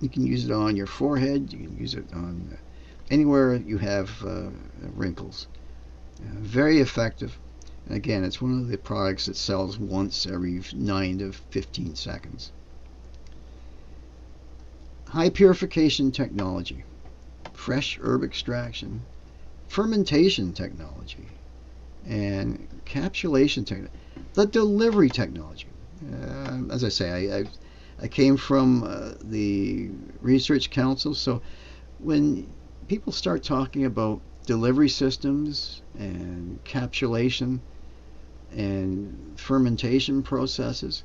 A: You can use it on your forehead. You can use it on anywhere you have uh, wrinkles. Very effective. And again, it's one of the products that sells once every 9 to 15 seconds. High purification technology, fresh herb extraction, fermentation technology, and capsulation technology. The delivery technology. Uh, as I say, I, I, I came from uh, the Research Council, so when people start talking about delivery systems and capsulation and fermentation processes,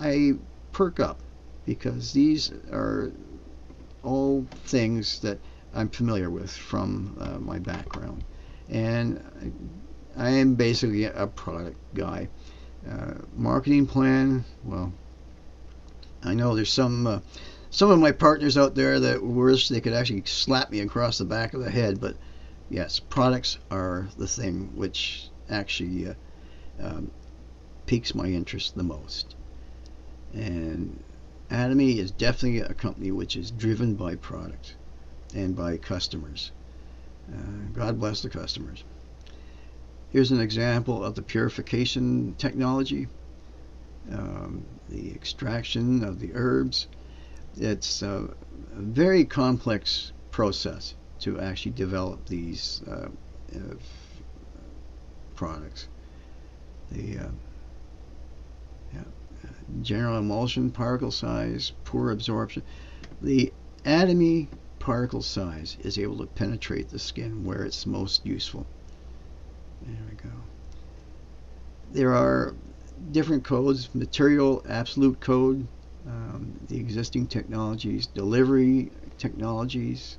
A: I perk up because these are all things that I'm familiar with from uh, my background. And I, am basically a product guy. Uh, marketing plan, well, I know there's some uh, some of my partners out there that wish they could actually slap me across the back of the head, but yes, products are the thing which actually uh, um, piques my interest the most. And Atomy is definitely a company which is driven by product and by customers. Uh, God bless the customers. Here's an example of the purification technology, um, the extraction of the herbs. It's a, a very complex process to actually develop these uh, uh, products. The uh, yeah, general emulsion, particle size, poor absorption. The atomy particle size is able to penetrate the skin where it's most useful. There we go. There are different codes, material absolute code, um, the existing technologies, delivery technologies,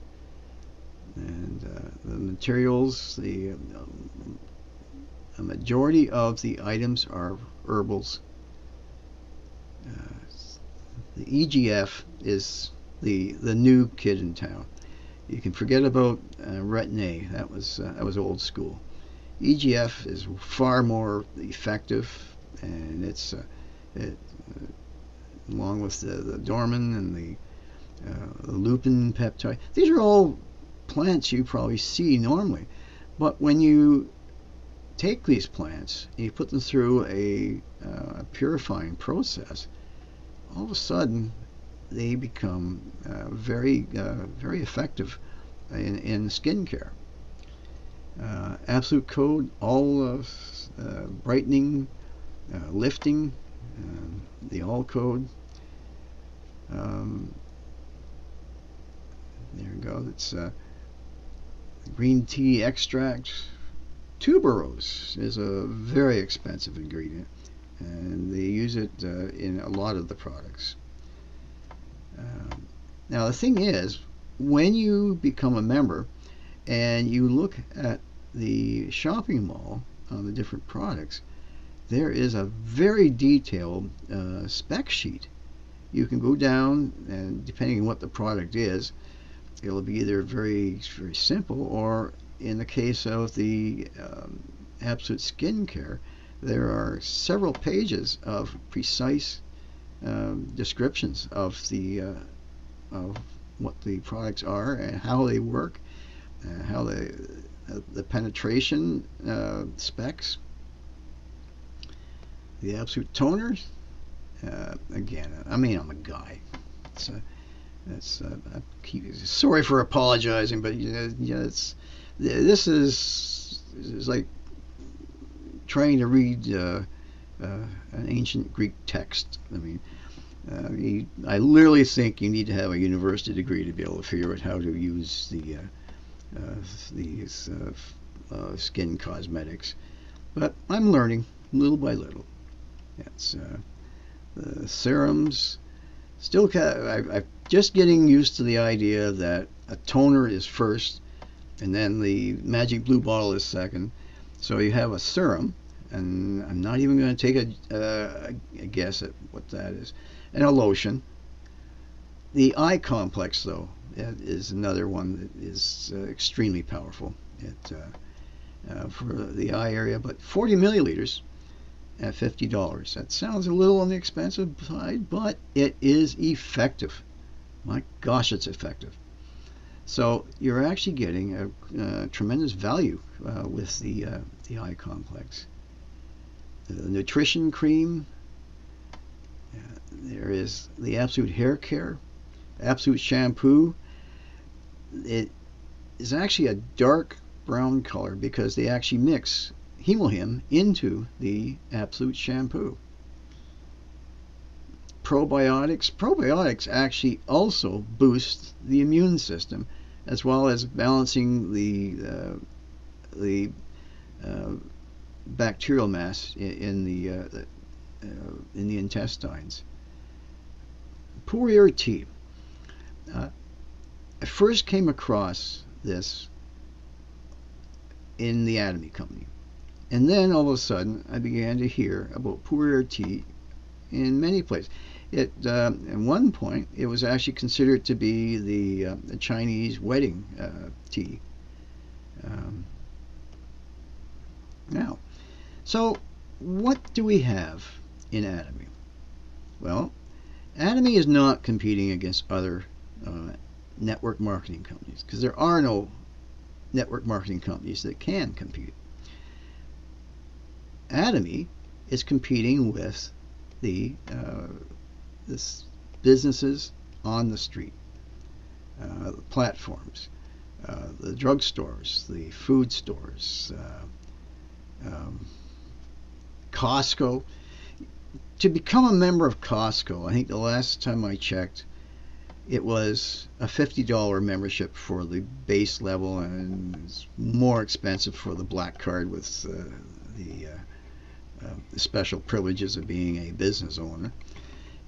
A: and uh, the materials, the, um, a majority of the items are herbals. Uh, the EGF is the the new kid in town. You can forget about uh, Retin-A. That was uh, that was old school. EGF is far more effective, and it's uh, it, uh, along with the, the dormin and the, the lupin peptide. These are all plants you probably see normally, but when you take these plants and you put them through a uh, purifying process, all of a sudden they become uh, very, uh, very effective in, in skincare. Uh, absolute code, all uh, brightening, uh, lifting, um, the all code. Um, there we go. Uh, green tea extract. Tuberose is a very expensive ingredient, and they use it uh, in a lot of the products. Um, now, the thing is, when you become a member and you look at the shopping mall on the different products, there is a very detailed uh, spec sheet. You can go down, and depending on what the product is, it'll be either very very simple, or in the case of the um, Absolute Skincare, there are several pages of precise um, descriptions of the uh, of what the products are and how they work, uh, how they uh, the penetration uh, specs, the absolute toners. Uh, again, I mean, I'm a guy. It's it's a, I keep, sorry for apologizing, but you know, you know, it's this is is like trying to read uh, uh, an ancient Greek text. I mean, uh, you, I literally think you need to have a university degree to be able to figure out how to use the uh, uh, these uh, skin cosmetics. But I'm learning little by little. That's the serums. Still, I, I'm just getting used to the idea that a toner is first, and then the magic blue bottle is second. So you have a serum, and I'm not even going to take a, uh, a guess at what that is, and a lotion. The eye complex, though, is another one that is uh, extremely powerful uh, uh, for the eye area, but 40 milliliters at $50. That sounds a little on the expensive side, but it is effective. My gosh, it's effective. So you're actually getting a, a tremendous value uh, with the, uh, the eye complex the nutrition cream. there is the Absolute Hair Care, Absolute Shampoo. It is actually a dark brown color because they actually mix Hemohim into the Absolute Shampoo. Probiotics. Probiotics actually also boost the immune system, as well as balancing the uh, the uh, bacterial mass in, in the uh, uh, in the intestines. Air tea. Uh, I first came across this in the Atomy Company. And then all of a sudden, I began to hear about Air tea in many places. It, uh, at one point, it was actually considered to be the, uh, the Chinese wedding uh, tea. Um, now, so what do we have in Atomy? Well, Atomy is not competing against other uh, network marketing companies because there are no network marketing companies that can compete. Atomy is competing with the uh, this businesses on the street, uh, the platforms, uh, the drugstores, the food stores, uh, um, Costco. To become a member of Costco, I think the last time I checked, it was a $50 membership for the base level and it's more expensive for the black card with uh, the, uh, uh, the special privileges of being a business owner.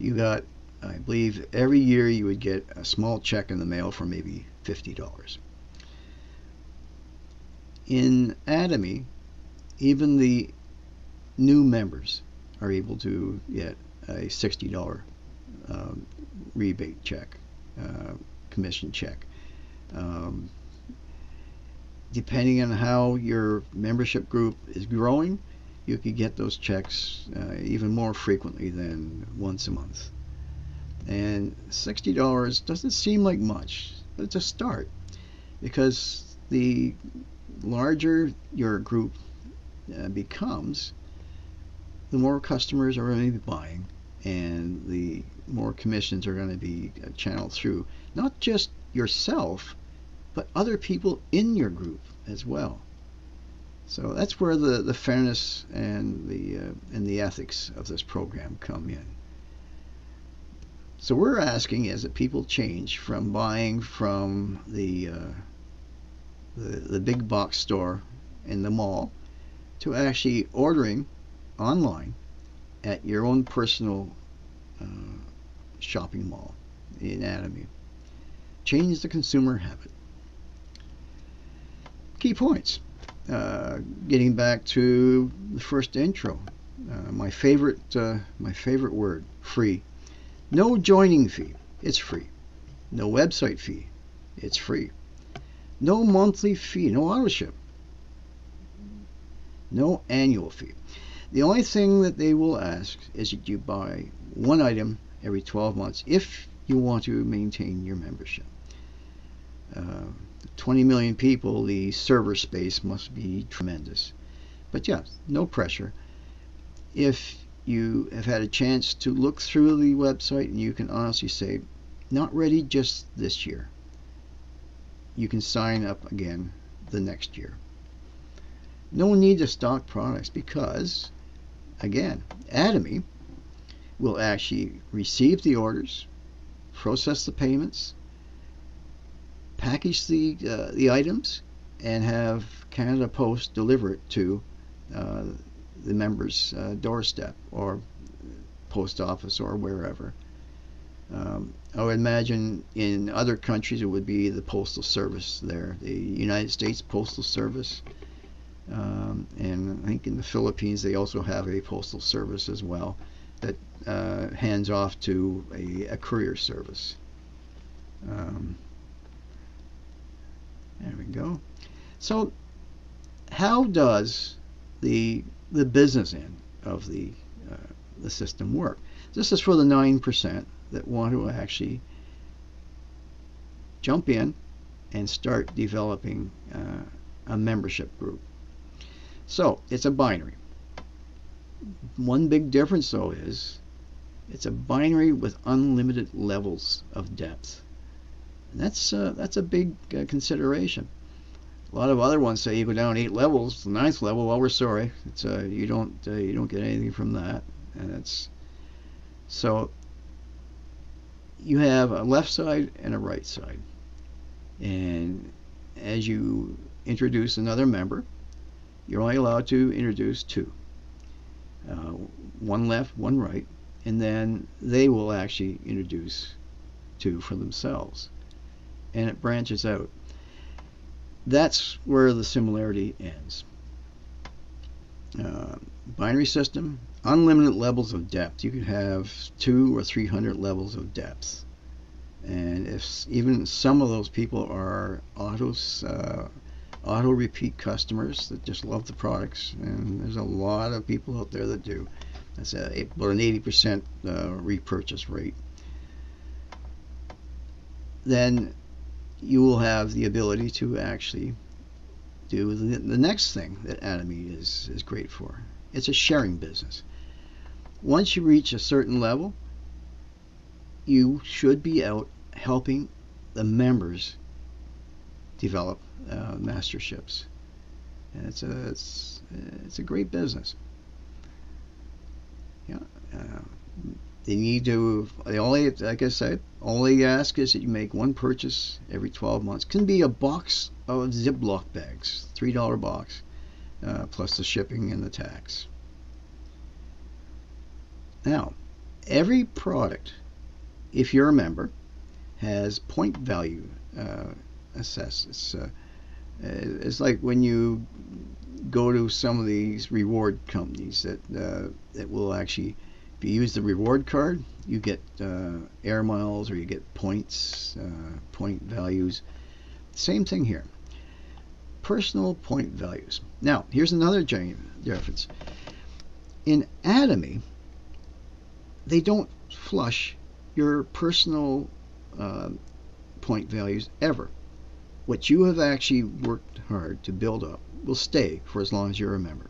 A: You got, I believe, every year you would get a small check in the mail for maybe $50. In Atomy, even the new members are able to get a $60 um, rebate check uh, commission check. Um, depending on how your membership group is growing, you could get those checks uh, even more frequently than once a month. And $60 doesn't seem like much, but it's a start because the larger your group uh, becomes, the more customers are going to be buying and the more commissions are going to be uh, channeled through not just yourself, but other people in your group as well. So that's where the, the fairness and the uh, and the ethics of this program come in. So we're asking is that people change from buying from the, uh, the the big box store in the mall to actually ordering online at your own personal uh, shopping mall the anatomy. Change the consumer habit. Key points. Uh, getting back to the first intro, uh, my favorite, uh, my favorite word, free. No joining fee, it's free. No website fee, it's free. No monthly fee, no auto No annual fee. The only thing that they will ask is that you buy one item every 12 months if you want to maintain your membership. Uh, 20 million people, the server space must be tremendous. But yeah, no pressure. If you have had a chance to look through the website and you can honestly say, not ready just this year, you can sign up again the next year. No need to stock products because again, Atomy will actually receive the orders, process the payments, package the uh, the items, and have Canada Post deliver it to uh, the member's uh, doorstep or post office or wherever. Um, I would imagine in other countries it would be the Postal Service there, the United States Postal Service. Um, and I think in the Philippines they also have a postal service as well that uh, hands off to a, a courier service. Um, there we go. So, how does the the business end of the uh, the system work? This is for the nine percent that want to actually jump in and start developing uh, a membership group. So it's a binary. One big difference though is it's a binary with unlimited levels of depth. And that's uh, that's a big uh, consideration. A lot of other ones say you go down eight levels, the ninth level. Well, we're sorry, it's uh, you don't uh, you don't get anything from that, and it's so you have a left side and a right side. And as you introduce another member, you're only allowed to introduce two. Uh, one left, one right, and then they will actually introduce two for themselves. And it branches out. That's where the similarity ends. Uh, binary system, unlimited levels of depth. You could have two or three hundred levels of depth. And if even some of those people are autos, uh, auto repeat customers that just love the products, and there's a lot of people out there that do. That's a, about an 80% uh, repurchase rate. Then you will have the ability to actually do the, next thing that Atomy is, is great for. It's a sharing business. Once you reach a certain level, you should be out helping the members develop uh, masterships. And it's a it's it's a great business. Yeah. Uh, they need to. They only, like I said, only ask is that you make one purchase every 12 months. Can be a box of Ziploc bags, three dollar box, uh, plus the shipping and the tax. Now, every product, if you're a member, has point value uh, assessed. It's, uh, it's like when you go to some of these reward companies that uh, that will actually, if you use the reward card, you get uh, air miles or you get points, uh, point values. Same thing here. Personal point values. Now, here's another difference. In Atomy, they don't flush your personal uh, point values ever. What you have actually worked hard to build up will stay for as long as you remember.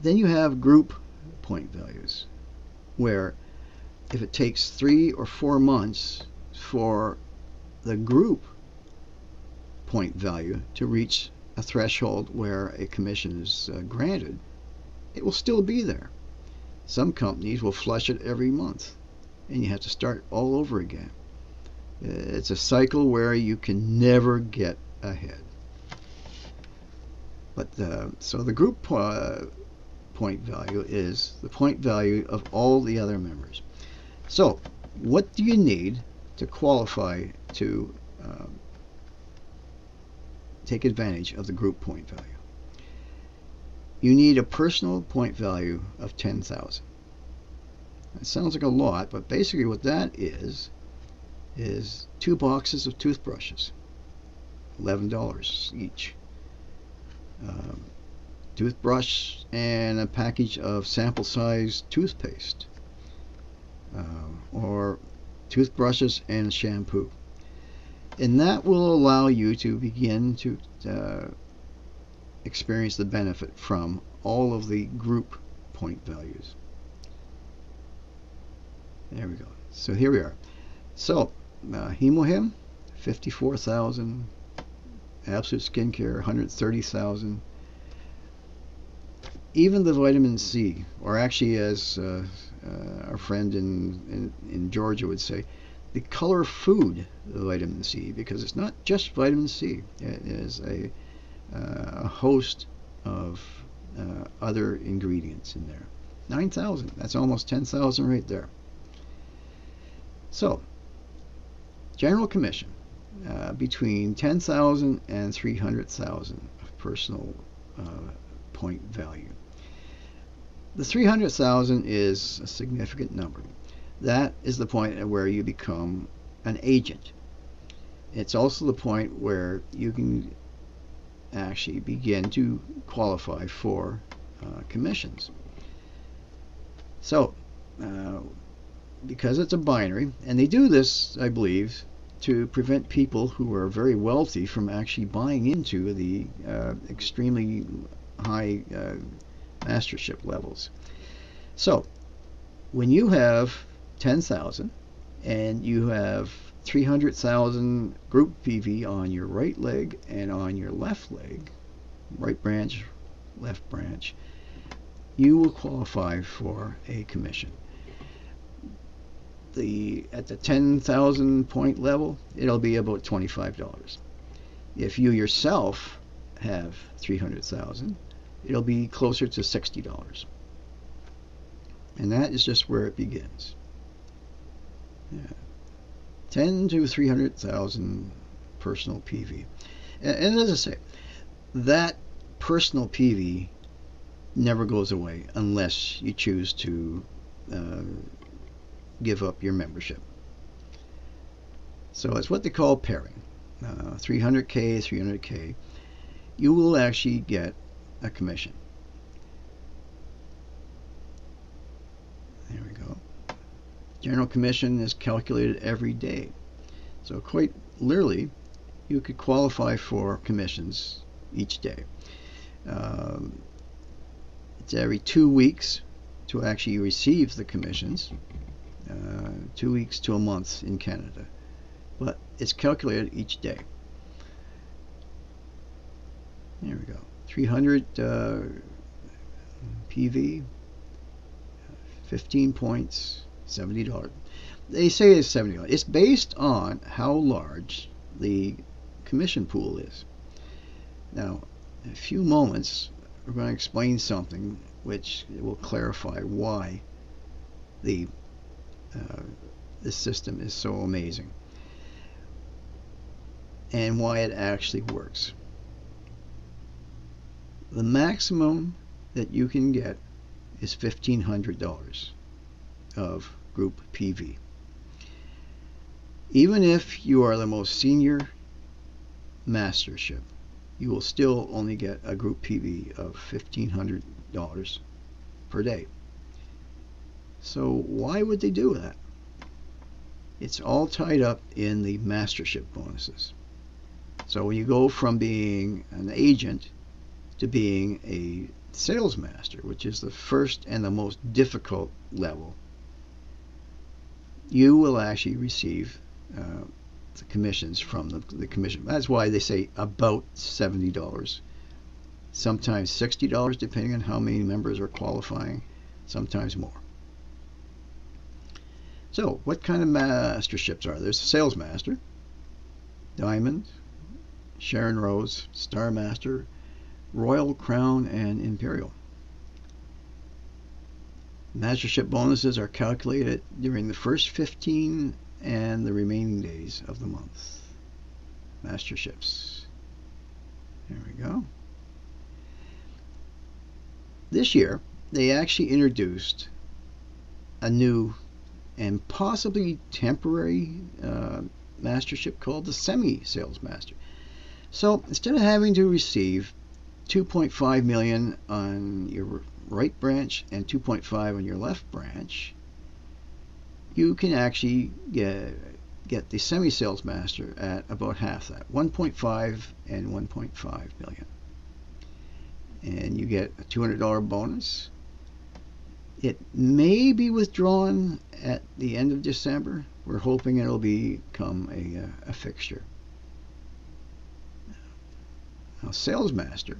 A: Then you have group point values, where if it takes three or four months for the group point value to reach a threshold where a commission is uh, granted, it will still be there. Some companies will flush it every month, and you have to start all over again. It's a cycle where you can never get ahead. But the, so the group uh, point value is the point value of all the other members. So what do you need to qualify to um, take advantage of the group point value? you need a personal point value of 10,000. That sounds like a lot, but basically what that is, is two boxes of toothbrushes, $11 each. Um, toothbrush and a package of sample size toothpaste, uh, or toothbrushes and shampoo. And that will allow you to begin to uh, experience the benefit from all of the group point values. There we go. So here we are. So, uh, Hemohim, 54,000. Absolute Skincare, 130,000. Even the vitamin C, or actually as uh, uh, our friend in, in, in Georgia would say, the color food the vitamin C, because it's not just vitamin C. It is a uh, a host of uh, other ingredients in there. 9,000. That's almost 10,000 right there. So, general commission uh, between 10,000 and 300,000 of personal uh, point value. The 300,000 is a significant number. That is the point at where you become an agent. It's also the point where you can actually begin to qualify for uh, commissions. So, uh, because it's a binary, and they do this, I believe, to prevent people who are very wealthy from actually buying into the uh, extremely high uh, mastership levels. So, when you have 10,000 and you have 300,000 group PV on your right leg and on your left leg, right branch, left branch, you will qualify for a commission. the at the 10,000 point level, it'll be about $25. If you yourself have 300,000, it'll be closer to $60. And that is just where it begins. Yeah. 10 to 300,000 personal PV. And, and as I say, that personal PV never goes away unless you choose to uh, give up your membership. So it's what they call pairing. Uh, 300k, 300k. You will actually get a commission. There we go. General commission is calculated every day. So quite literally, you could qualify for commissions each day. Um, it's every two weeks to actually receive the commissions, uh, two weeks to a month in Canada. But it's calculated each day. There we go. 300 uh, PV, 15 points, $70. They say it's $70. It's based on how large the commission pool is. Now, in a few moments, we're going to explain something which will clarify why the uh, this system is so amazing and why it actually works. The maximum that you can get is $1,500 of group PV. Even if you are the most senior mastership, you will still only get a group PV of $1,500 per day. So why would they do that? It's all tied up in the mastership bonuses. So when you go from being an agent to being a sales master, which is the first and the most difficult level, you will actually receive uh, the commissions from the, the commission. That's why they say about $70. Sometimes $60 depending on how many members are qualifying, sometimes more. So, what kind of masterships are there? There's sales master, diamond, Sharon Rose, Star Master, Royal Crown, and Imperial. Mastership bonuses are calculated during the first 15 and the remaining days of the month. Masterships. There we go. This year, they actually introduced a new and possibly temporary uh, mastership called the semi-sales master. So instead of having to receive 2.5 million on your right branch and 2.5 on your left branch, you can actually get get the semi-sales master at about half that 1.5 and 1.5 million. And you get a $200 bonus. It may be withdrawn at the end of December. We're hoping it'll become a, a fixture. Now sales master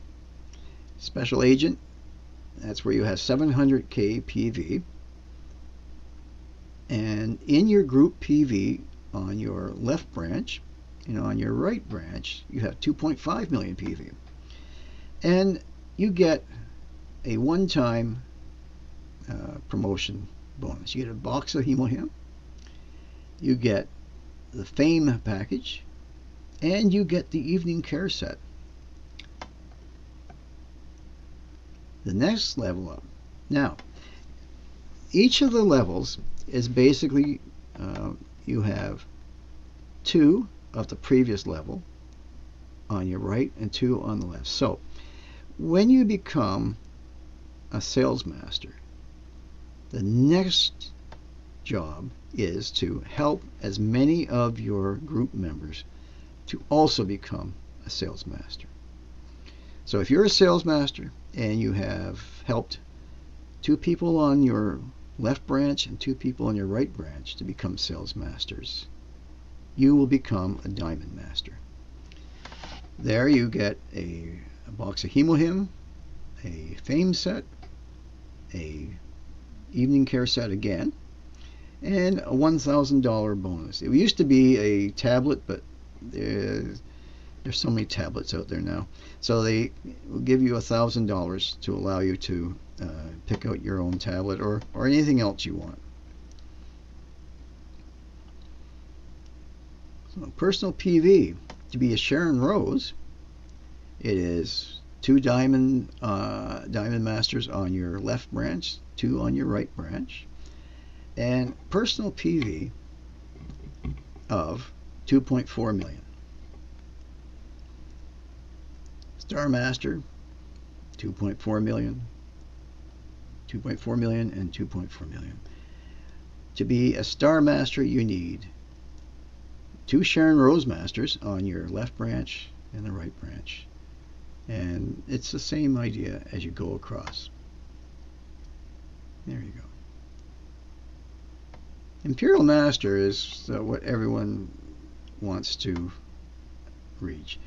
A: special agent that's where you have 700k PV and in your group PV on your left branch and on your right branch, you have 2.5 million PV. And you get a one-time uh, promotion bonus. You get a box of Hemohim, you get the Fame package, and you get the evening care set. The next level up. Now, each of the levels is basically uh, you have two of the previous level on your right and two on the left. So when you become a sales master, the next job is to help as many of your group members to also become a sales master. So if you're a sales master and you have helped two people on your left branch and two people on your right branch to become sales masters. You will become a diamond master. There you get a, a box of Hemohim, a fame set, a evening care set again, and a $1,000 bonus. It used to be a tablet, but there's, there's so many tablets out there now. So they will give you a $1,000 to allow you to uh, pick out your own tablet or, or anything else you want. So personal PV, to be a Sharon Rose, it is two diamond uh, diamond masters on your left branch, two on your right branch, and personal PV of 2.4 million. Star Master 2.4 million, 2.4 million, and 2.4 million. To be a Star Master, you need two Sharon Rose Masters on your left branch and the right branch. And it's the same idea as you go across. There you go. Imperial Master is what everyone wants to reach.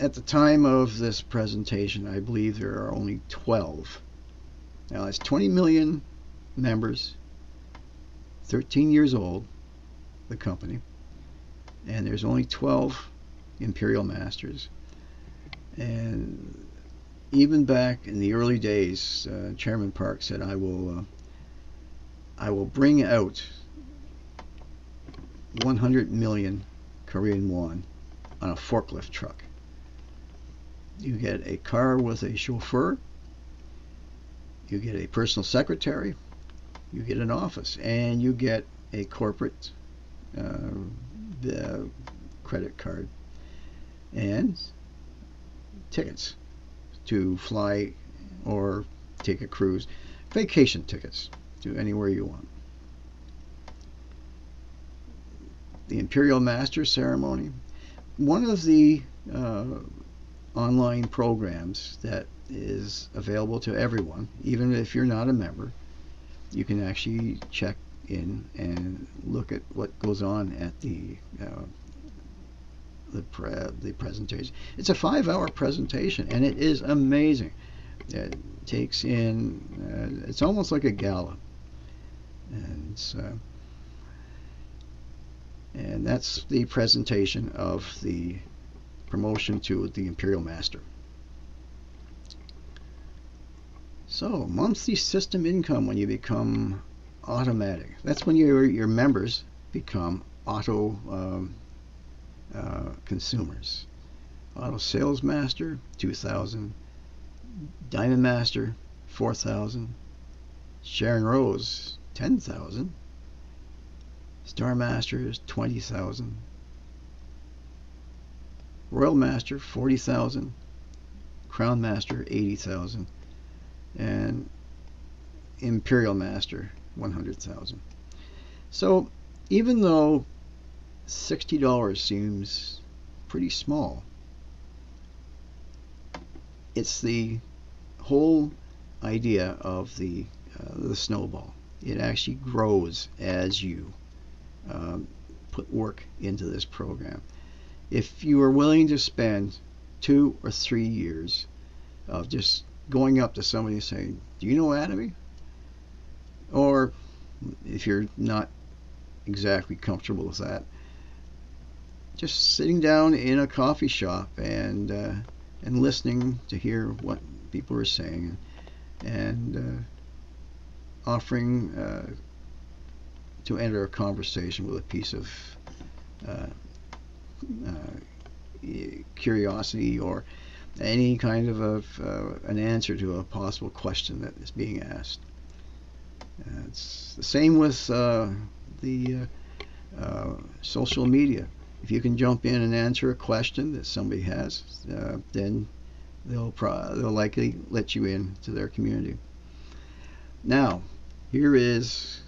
A: At the time of this presentation, I believe there are only 12. Now, it's 20 million members, 13 years old, the company, and there's only 12 Imperial Masters. And even back in the early days, uh, Chairman Park said, "I will, uh, I will bring out 100 million Korean won on a forklift truck. You get a car with a chauffeur, you get a personal secretary, you get an office, and you get a corporate uh, credit card. And tickets to fly or take a cruise, vacation tickets to anywhere you want. The Imperial Master Ceremony, one of the uh, online programs that is available to everyone, even if you're not a member. You can actually check in and look at what goes on at the uh, the, pre the presentation. It's a five-hour presentation, and it is amazing. It takes in, uh, it's almost like a gala. And, uh, and that's the presentation of the promotion to the Imperial Master. So, monthly system income when you become automatic. That's when your, your members become auto um, uh, consumers. Auto Sales Master, 2000 Diamond Master, 4000 Sharon Rose, 10,000 Star Master is 20,000 Royal Master 40,000, Crown Master 80,000, and Imperial Master 100,000. So even though $60 seems pretty small, it's the whole idea of the uh, the snowball. It actually grows as you um, put work into this program if you are willing to spend two or three years of just going up to somebody and saying, Do you know Atomy? Or if you're not exactly comfortable with that, just sitting down in a coffee shop and uh, and listening to hear what people are saying and uh, offering uh, to enter a conversation with a piece of uh, curiosity or any kind of a, uh, an answer to a possible question that is being asked. Uh, it's the same with uh, the uh, uh, social media. If you can jump in and answer a question that somebody has, then they'll they'll likely let you in to their community. Now, here is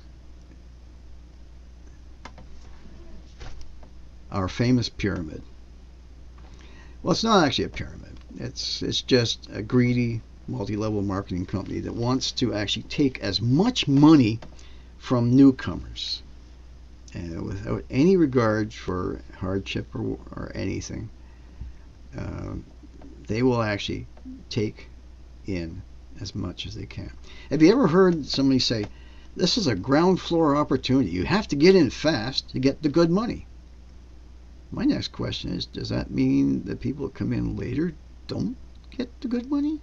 A: our famous pyramid. Well, it's not actually a pyramid. It's it's just a greedy multi-level marketing company that wants to actually take as much money from newcomers uh, without any regard for hardship or, or anything. Uh, they will actually take in as much as they can. Have you ever heard somebody say, This is a ground floor opportunity. You have to get in fast to get the good money. My next question is Does that mean that people that come in later don't get the good money?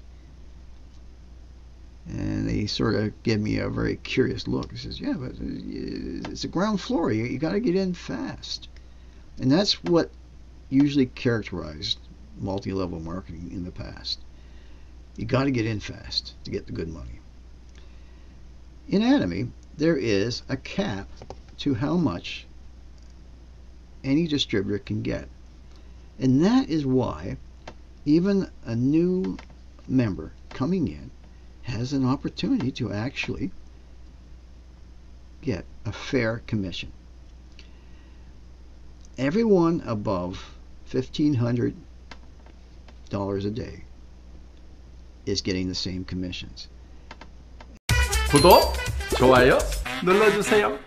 A: And they sort of give me a very curious look. He says, Yeah, but uh, it's a ground floor. You, you got to get in fast. And that's what usually characterized multi level marketing in the past. You got to get in fast to get the good money. In Atomy, there is a cap to how much any distributor can get. And that is why even a new member coming in has an opportunity to actually get a fair commission. Everyone above $1,500 a day is getting the same commissions.
B: 구독, 좋아요 눌러주세요.